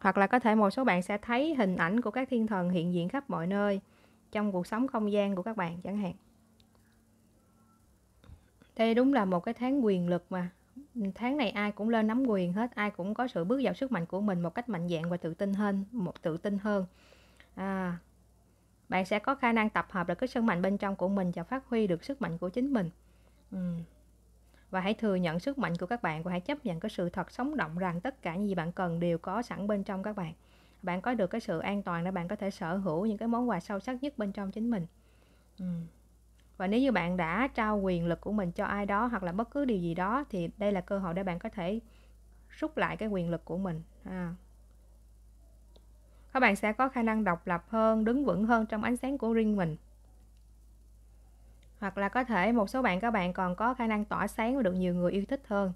Hoặc là có thể một số bạn sẽ thấy hình ảnh của các thiên thần hiện diện khắp mọi nơi trong cuộc sống không gian của các bạn chẳng hạn đây đúng là một cái tháng quyền lực mà. Tháng này ai cũng lên nắm quyền hết ai cũng có sự bước vào sức mạnh của mình một cách mạnh dạn và tự tin hơn một tự tin hơn. À, bạn sẽ có khả năng tập hợp được cái sức mạnh bên trong của mình và phát huy được sức mạnh của chính mình. Ừ. và hãy thừa nhận sức mạnh của các bạn và hãy chấp nhận cái sự thật sống động rằng tất cả những gì bạn cần đều có sẵn bên trong các bạn. Bạn có được cái sự an toàn để bạn có thể sở hữu những cái món quà sâu sắc nhất bên trong chính mình. Ừ và nếu như bạn đã trao quyền lực của mình cho ai đó hoặc là bất cứ điều gì đó thì đây là cơ hội để bạn có thể rút lại cái quyền lực của mình à. các bạn sẽ có khả năng độc lập hơn đứng vững hơn trong ánh sáng của riêng mình. Hoặc là có thể một số bạn các bạn còn có khả năng tỏa sáng và được nhiều người yêu thích hơn.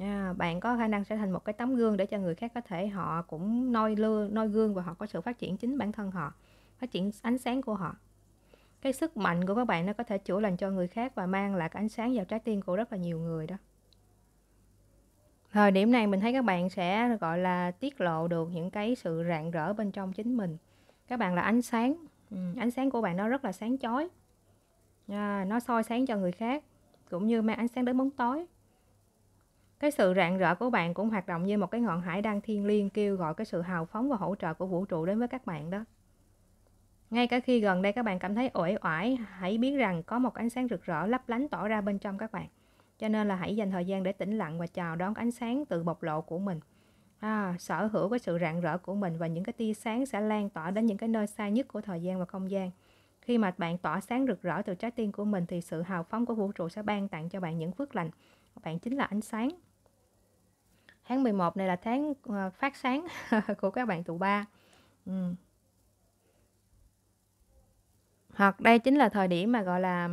À, bạn có khả năng sẽ thành một cái tấm gương để cho người khác có thể họ cũng noi lưa noi gương và họ có sự phát triển chính bản thân họ phát triển ánh sáng của họ cái sức mạnh của các bạn nó có thể chữa lành cho người khác và mang lại cái ánh sáng vào trái tim của rất là nhiều người đó. Thời điểm này mình thấy các bạn sẽ gọi là tiết lộ được những cái sự rạng rỡ bên trong chính mình. Các bạn là ánh sáng ừ, ánh sáng của bạn nó rất là sáng chói. À, nó soi sáng cho người khác cũng như mang ánh sáng đến bóng tối. Cái sự rạng rỡ của bạn cũng hoạt động như một cái ngọn hải đăng thiên liêng kêu gọi cái sự hào phóng và hỗ trợ của vũ trụ đến với các bạn đó ngay cả khi gần đây các bạn cảm thấy uể oải hãy biết rằng có một ánh sáng rực rỡ lấp lánh tỏ ra bên trong các bạn. Cho nên là hãy dành thời gian để tĩnh lặng và chào đón ánh sáng từ bộc lộ của mình. À, sở hữu cái sự rạng rỡ của mình và những cái tia sáng sẽ lan tỏa đến những cái nơi xa nhất của thời gian và không gian. Khi mà bạn tỏa sáng rực rỡ từ trái tim của mình thì sự hào phóng của vũ trụ sẽ ban tặng cho bạn những phước lành. Bạn chính là ánh sáng. Tháng 11 này là tháng ờ, phát sáng của các bạn tụ ba. Ừ hoặc đây chính là thời điểm mà gọi là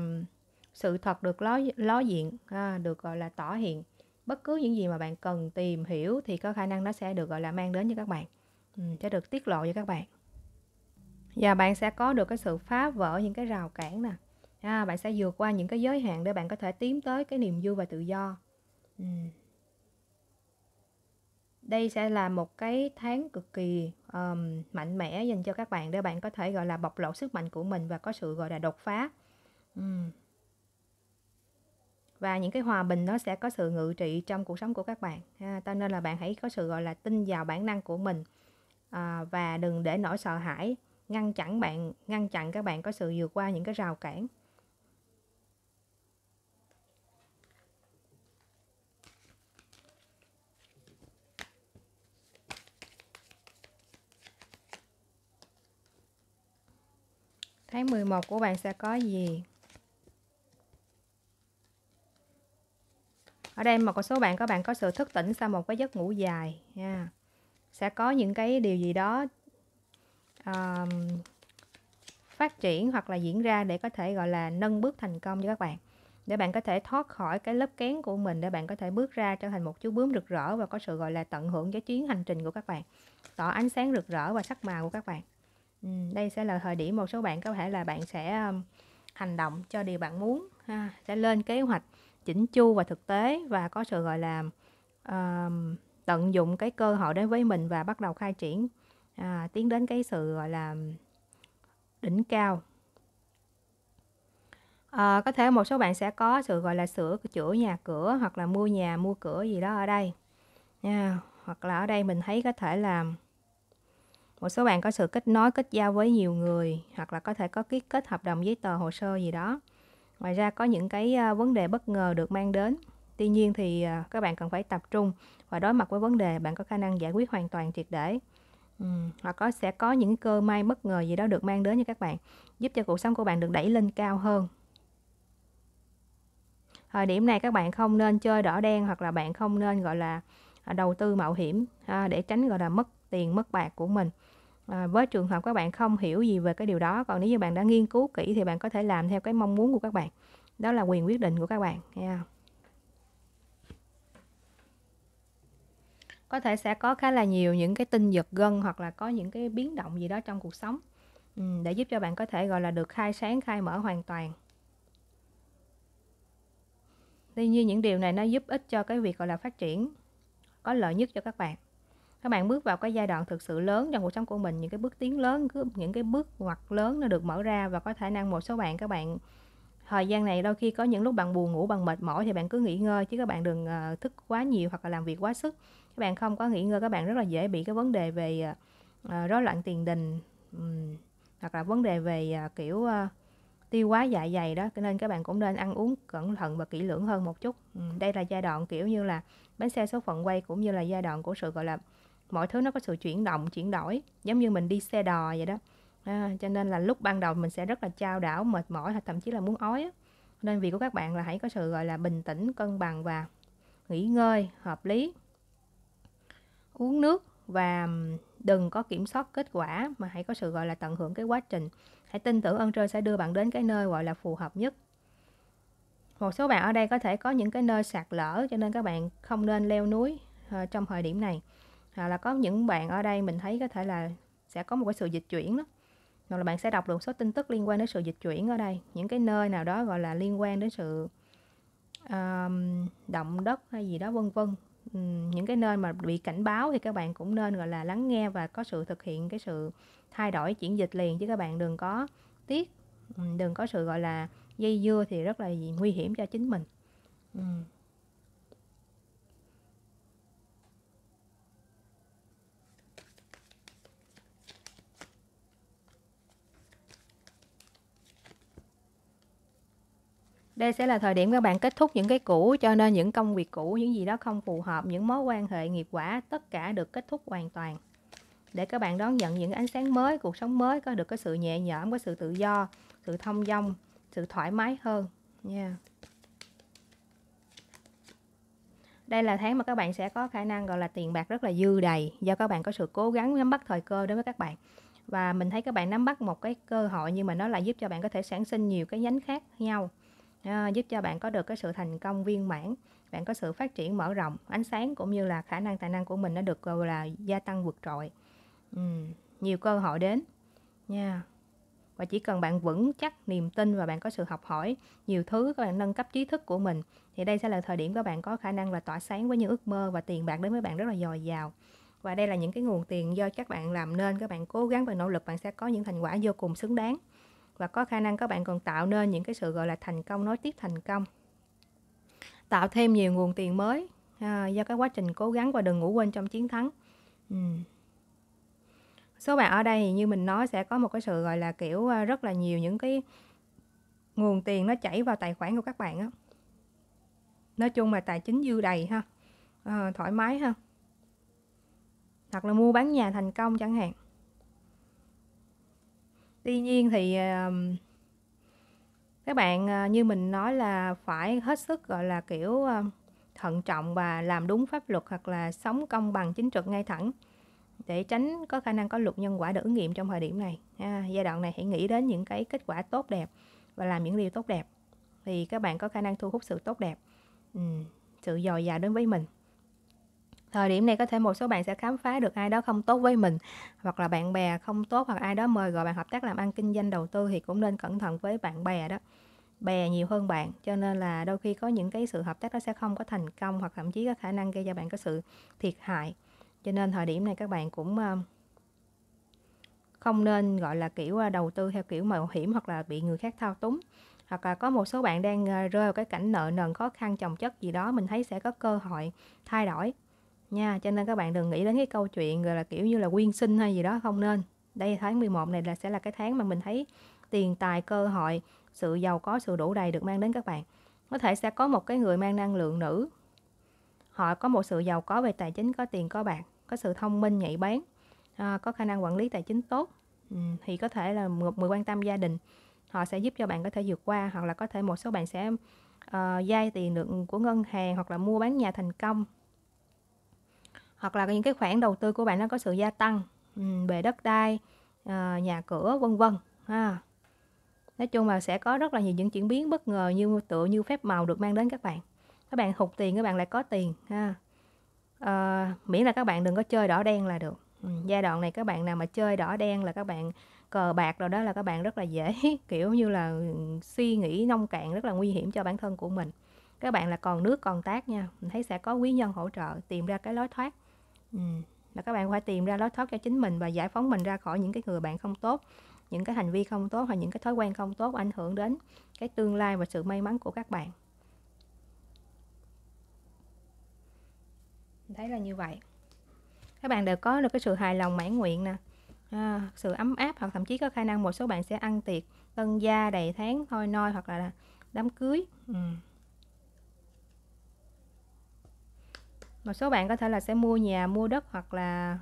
sự thật được ló ló diện à, được gọi là tỏ hiện. Bất cứ những gì mà bạn cần tìm hiểu thì có khả năng nó sẽ được gọi là mang đến cho các bạn ừ, sẽ được tiết lộ cho các bạn. Và bạn sẽ có được cái sự phá vỡ những cái rào cản nè. À, bạn sẽ vượt qua những cái giới hạn để bạn có thể tiến tới cái niềm vui và tự do. Ừ đây sẽ là một cái tháng cực kỳ um, mạnh mẽ dành cho các bạn để bạn có thể gọi là bộc lộ sức mạnh của mình và có sự gọi là đột phá. Ừ và những cái hòa bình nó sẽ có sự ngự trị trong cuộc sống của các bạn. Ha. cho nên là bạn hãy có sự gọi là tin vào bản năng của mình à, và đừng để nỗi sợ hãi ngăn chặn bạn ngăn chặn các bạn có sự vượt qua những cái rào cản. Tháng 11 của bạn sẽ có gì? ở đây một số bạn các bạn có sự thức tỉnh sau một cái giấc ngủ dài nha sẽ có những cái điều gì đó um, phát triển hoặc là diễn ra để có thể gọi là nâng bước thành công cho các bạn. Để bạn có thể thoát khỏi cái lớp kén của mình để bạn có thể bước ra trở thành một chú bướm rực rỡ và có sự gọi là tận hưởng cái chuyến hành trình của các bạn. Tỏ ánh sáng rực rỡ và sắc màu của các bạn ừ, đây sẽ là thời điểm một số bạn có thể là bạn sẽ um, hành động cho điều bạn muốn ha, sẽ lên kế hoạch chỉnh chu và thực tế và có sự gọi là uh, tận dụng cái cơ hội đến với mình và bắt đầu khai triển à, tiến đến cái sự gọi là đỉnh cao. À, có thể một số bạn sẽ có sự gọi là sửa chữa nhà cửa hoặc là mua nhà mua cửa gì đó ở đây nha. Hoặc là ở đây mình thấy có thể là một số bạn có sự kết nối, kết giao với nhiều người, hoặc là có thể có ký, kết hợp đồng giấy tờ, hồ sơ gì đó. Ngoài ra có những cái à, vấn đề bất ngờ được mang đến. Tuy nhiên thì à, các bạn cần phải tập trung và đối mặt với vấn đề, bạn có khả năng giải quyết hoàn toàn triệt để. Ừ. hoặc có, sẽ có những cơ may bất ngờ gì đó được mang đến cho các bạn, giúp cho cuộc sống của bạn được đẩy lên cao hơn. Thời điểm này các bạn không nên chơi đỏ đen, hoặc là bạn không nên, gọi là à, đầu tư mạo hiểm để tránh, gọi là, mất tiền, mất bạc của mình à, với trường hợp các bạn không hiểu gì về cái điều đó còn nếu như bạn đã nghiên cứu kỹ thì bạn có thể làm theo cái mong muốn của các bạn. Đó là quyền quyết định của các bạn nha có thể sẽ có khá là nhiều những cái tinh giật gân hoặc là có những cái biến động gì đó trong cuộc sống. Ừ, để giúp cho bạn có thể gọi là được khai sáng khai mở hoàn toàn. Tuy nhiên những điều này nó giúp ích cho cái việc gọi là phát triển có lợi nhất cho các bạn các bạn bước vào cái giai đoạn thực sự lớn trong cuộc sống của mình những cái bước tiến lớn những cái bước ngoặt lớn nó được mở ra và có khả năng một số bạn các bạn thời gian này đôi khi có những lúc bạn buồn ngủ bằng mệt mỏi thì bạn cứ nghỉ ngơi chứ các bạn đừng ờ, thức quá nhiều hoặc là làm việc quá sức. Các bạn không có nghỉ ngơi các bạn rất là dễ bị cái vấn đề về uh, rối loạn tiền đình um, hoặc là vấn đề về uh, kiểu uh, tiêu hóa dạ dày đó. Cho nên các bạn cũng nên ăn uống cẩn thận và kỹ lưỡng hơn một chút. Um, đây là giai đoạn kiểu như là bánh xe số phận quay cũng như là giai đoạn của sự gọi là mọi thứ nó có sự chuyển động chuyển đổi giống như mình đi xe đò vậy đó. À, cho nên là lúc ban đầu mình sẽ rất là trao đảo mệt mỏi hoặc thậm chí là muốn ói á. nên việc của các bạn là hãy có sự gọi là bình tĩnh cân bằng và nghỉ ngơi hợp lý. Uống nước và đừng có kiểm soát kết quả mà hãy có sự gọi là tận hưởng cái quá trình. Hãy tin tưởng ơn trời sẽ đưa bạn đến cái nơi gọi là phù hợp nhất. Một số bạn ở đây có thể có những cái nơi sạt lở cho nên các bạn không nên leo núi ờ, trong thời điểm này hoặc là có những bạn ở đây mình thấy có thể là sẽ có một cái sự dịch chuyển đó. Hoặc là bạn sẽ đọc được số tin tức liên quan đến sự dịch chuyển ở đây những cái nơi nào đó gọi là liên quan đến sự um, động đất hay gì đó vân vân. Um, những cái nơi mà bị cảnh báo thì các bạn cũng nên gọi là lắng nghe và có sự thực hiện cái sự thay đổi chuyển dịch liền chứ các bạn đừng có tiếc. Um, đừng có sự gọi là dây dưa thì rất là nguy hiểm cho chính mình. Um. Đây sẽ là thời điểm các bạn kết thúc những cái cũ, cho nên những công việc cũ, những gì đó không phù hợp, những mối quan hệ nghiệp quả, tất cả được kết thúc hoàn toàn. Để các bạn đón nhận những ánh sáng mới, cuộc sống mới có được cái sự nhẹ nhõm, có sự tự do, sự thông dong, sự thoải mái hơn. Nha yeah. đây là tháng mà các bạn sẽ có khả năng, gọi là, tiền bạc rất là dư đầy do các bạn có sự cố gắng nắm bắt thời cơ đối với các bạn. Và mình thấy các bạn nắm bắt một cái cơ hội nhưng mà nó lại giúp cho bạn có thể sản sinh nhiều cái nhánh khác nhau à, giúp cho bạn có được cái sự thành công viên mãn bạn có sự phát triển mở rộng ánh sáng cũng như là khả năng tài năng của mình nó được gọi là gia tăng vượt trội. Ừ, nhiều cơ hội đến nha. Và chỉ cần bạn vững chắc niềm tin và bạn có sự học hỏi nhiều thứ các bạn nâng cấp trí thức của mình thì đây sẽ là thời điểm các bạn có khả năng là tỏa sáng với những ước mơ và tiền bạc đến với bạn rất là dồi dào. Và đây là những cái nguồn tiền do các bạn làm nên các bạn cố gắng và nỗ lực bạn sẽ có những thành quả vô cùng xứng đáng và có khả năng các bạn còn tạo nên những cái sự gọi là thành công nối tiếp thành công. Tạo thêm nhiều nguồn tiền mới à, do cái quá trình cố gắng và đừng ngủ quên trong chiến thắng. Ừ. số bạn ở đây thì như mình nói sẽ có một cái sự gọi là kiểu à, rất là nhiều những cái nguồn tiền nó chảy vào tài khoản của các bạn á. Nói chung là tài chính dư đầy ha à, thoải mái ha. Hoặc là mua bán nhà thành công chẳng hạn tuy nhiên thì ờ, các bạn ờ, như mình nói là phải hết sức gọi là kiểu ờ, thận trọng và làm đúng pháp luật hoặc là sống công bằng chính trực ngay thẳng để tránh có khả năng có luật nhân quả được ứng nghiệm trong thời điểm này. À, giai đoạn này hãy nghĩ đến những cái kết quả tốt đẹp và làm những điều tốt đẹp thì các bạn có khả năng thu hút sự tốt đẹp ừ, sự dồi dào đến với mình thời điểm này có thể một số bạn sẽ khám phá được ai đó không tốt với mình, hoặc là bạn bè không tốt, hoặc ai đó mời gọi bạn hợp tác làm ăn kinh doanh đầu tư thì cũng nên cẩn thận với bạn bè đó. Bè nhiều hơn bạn, cho nên là đôi khi có những cái sự hợp tác đó sẽ không có thành công, hoặc thậm chí có khả năng gây cho bạn có sự thiệt hại. Cho nên thời điểm này các bạn cũng ờ, không nên, gọi là, kiểu ờ, đầu tư theo kiểu mạo hiểm hoặc là bị người khác thao túng. Hoặc là có một số bạn đang ờ, rơi vào cái cảnh nợ nần khó khăn, chồng chất gì đó, mình thấy sẽ có cơ hội thay đổi nha. Cho nên các bạn đừng nghĩ đến cái câu chuyện gọi là kiểu như là quyên sinh hay gì đó không nên. Đây tháng 11 này là sẽ là cái tháng mà mình thấy tiền tài cơ hội sự giàu có sự đủ đầy được mang đến các bạn. Có thể sẽ có một cái người mang năng lượng nữ. Họ có một sự giàu có về tài chính có tiền có bạc có sự thông minh nhạy bén à, có khả năng quản lý tài chính tốt ừ, thì có thể là một người quan tâm gia đình. Họ sẽ giúp cho bạn có thể vượt qua hoặc là có thể một số bạn sẽ uh, vay tiền được của ngân hàng hoặc là mua bán nhà thành công hoặc là những cái khoản đầu tư của bạn nó có sự gia tăng về đất đai ờ, nhà cửa vân vân ha. Nói chung là sẽ có rất là nhiều những chuyển biến bất ngờ như tựa như phép màu được mang đến các bạn. Các bạn hụt tiền các bạn lại có tiền ha. À, miễn là các bạn đừng có chơi đỏ đen là được. Ừ, giai đoạn này các bạn nào mà chơi đỏ đen là các bạn cờ bạc rồi đó là các bạn rất là dễ kiểu như là suy nghĩ nông cạn rất là nguy hiểm cho bản thân của mình. Các bạn là còn nước còn tác nha mình thấy sẽ có quý nhân hỗ trợ tìm ra cái lối thoát ừ. là các bạn phải tìm ra lối thoát cho chính mình và giải phóng mình ra khỏi những cái người bạn không tốt những cái hành vi không tốt hoặc những cái thói quen không tốt ảnh hưởng đến cái tương lai và sự may mắn của các bạn thấy là như vậy các bạn đều có được cái sự hài lòng mãn nguyện nè à, sự ấm áp hoặc thậm chí có khả năng một số bạn sẽ ăn tiệc tân gia đầy tháng thôi noi hoặc là đám cưới ừ. Một số bạn có thể là sẽ mua nhà mua đất hoặc là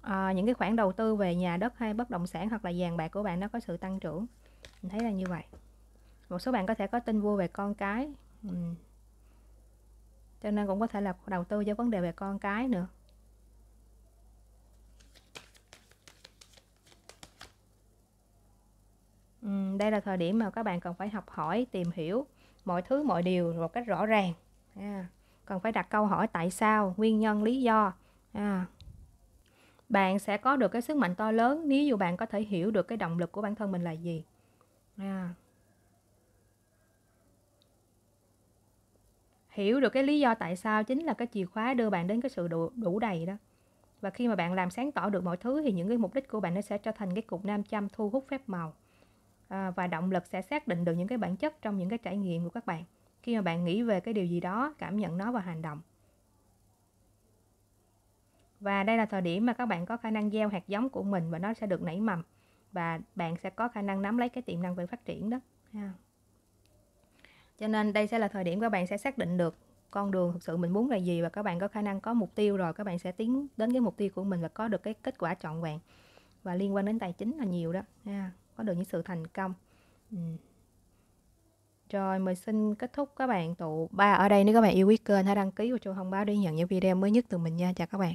à, những cái khoản đầu tư về nhà đất hay bất động sản hoặc là vàng bạc của bạn nó có sự tăng trưởng. Mình thấy là như vậy. Một số bạn có thể có tin vui về con cái. Ừ. cho nên cũng có thể là đầu tư cho vấn đề về con cái nữa. Ừ, đây là thời điểm mà các bạn cần phải học hỏi tìm hiểu mọi thứ mọi điều một cách rõ ràng. Yeah cần phải đặt câu hỏi tại sao nguyên nhân lý do. À, bạn sẽ có được cái sức mạnh to lớn nếu như bạn có thể hiểu được cái động lực của bản thân mình là gì. À. hiểu được cái lý do tại sao chính là cái chìa khóa đưa bạn đến cái sự đủ, đủ đầy đó. Và khi mà bạn làm sáng tỏ được mọi thứ thì những cái mục đích của bạn nó sẽ trở thành cái cục nam châm thu hút phép màu. À, và động lực sẽ xác định được những cái bản chất trong những cái trải nghiệm của các bạn khi mà bạn nghĩ về cái điều gì đó, cảm nhận nó và hành động. Và đây là thời điểm mà các bạn có khả năng gieo hạt giống của mình và nó sẽ được nảy mầm và bạn sẽ có khả năng nắm lấy cái tiềm năng về phát triển đó. Ha. cho nên đây sẽ là thời điểm các bạn sẽ xác định được con đường thực sự mình muốn là gì và các bạn có khả năng có mục tiêu rồi, các bạn sẽ tiến đến cái mục tiêu của mình và có được cái kết quả trọn vẹn. Và liên quan đến tài chính là nhiều đó. Nha có được những sự thành công. Ừ. Rồi mình xin kết thúc các bạn tụ ba ở đây nếu các bạn yêu quý kênh hãy đăng ký và chuông thông báo để nhận những video mới nhất từ mình nha. Chào các bạn.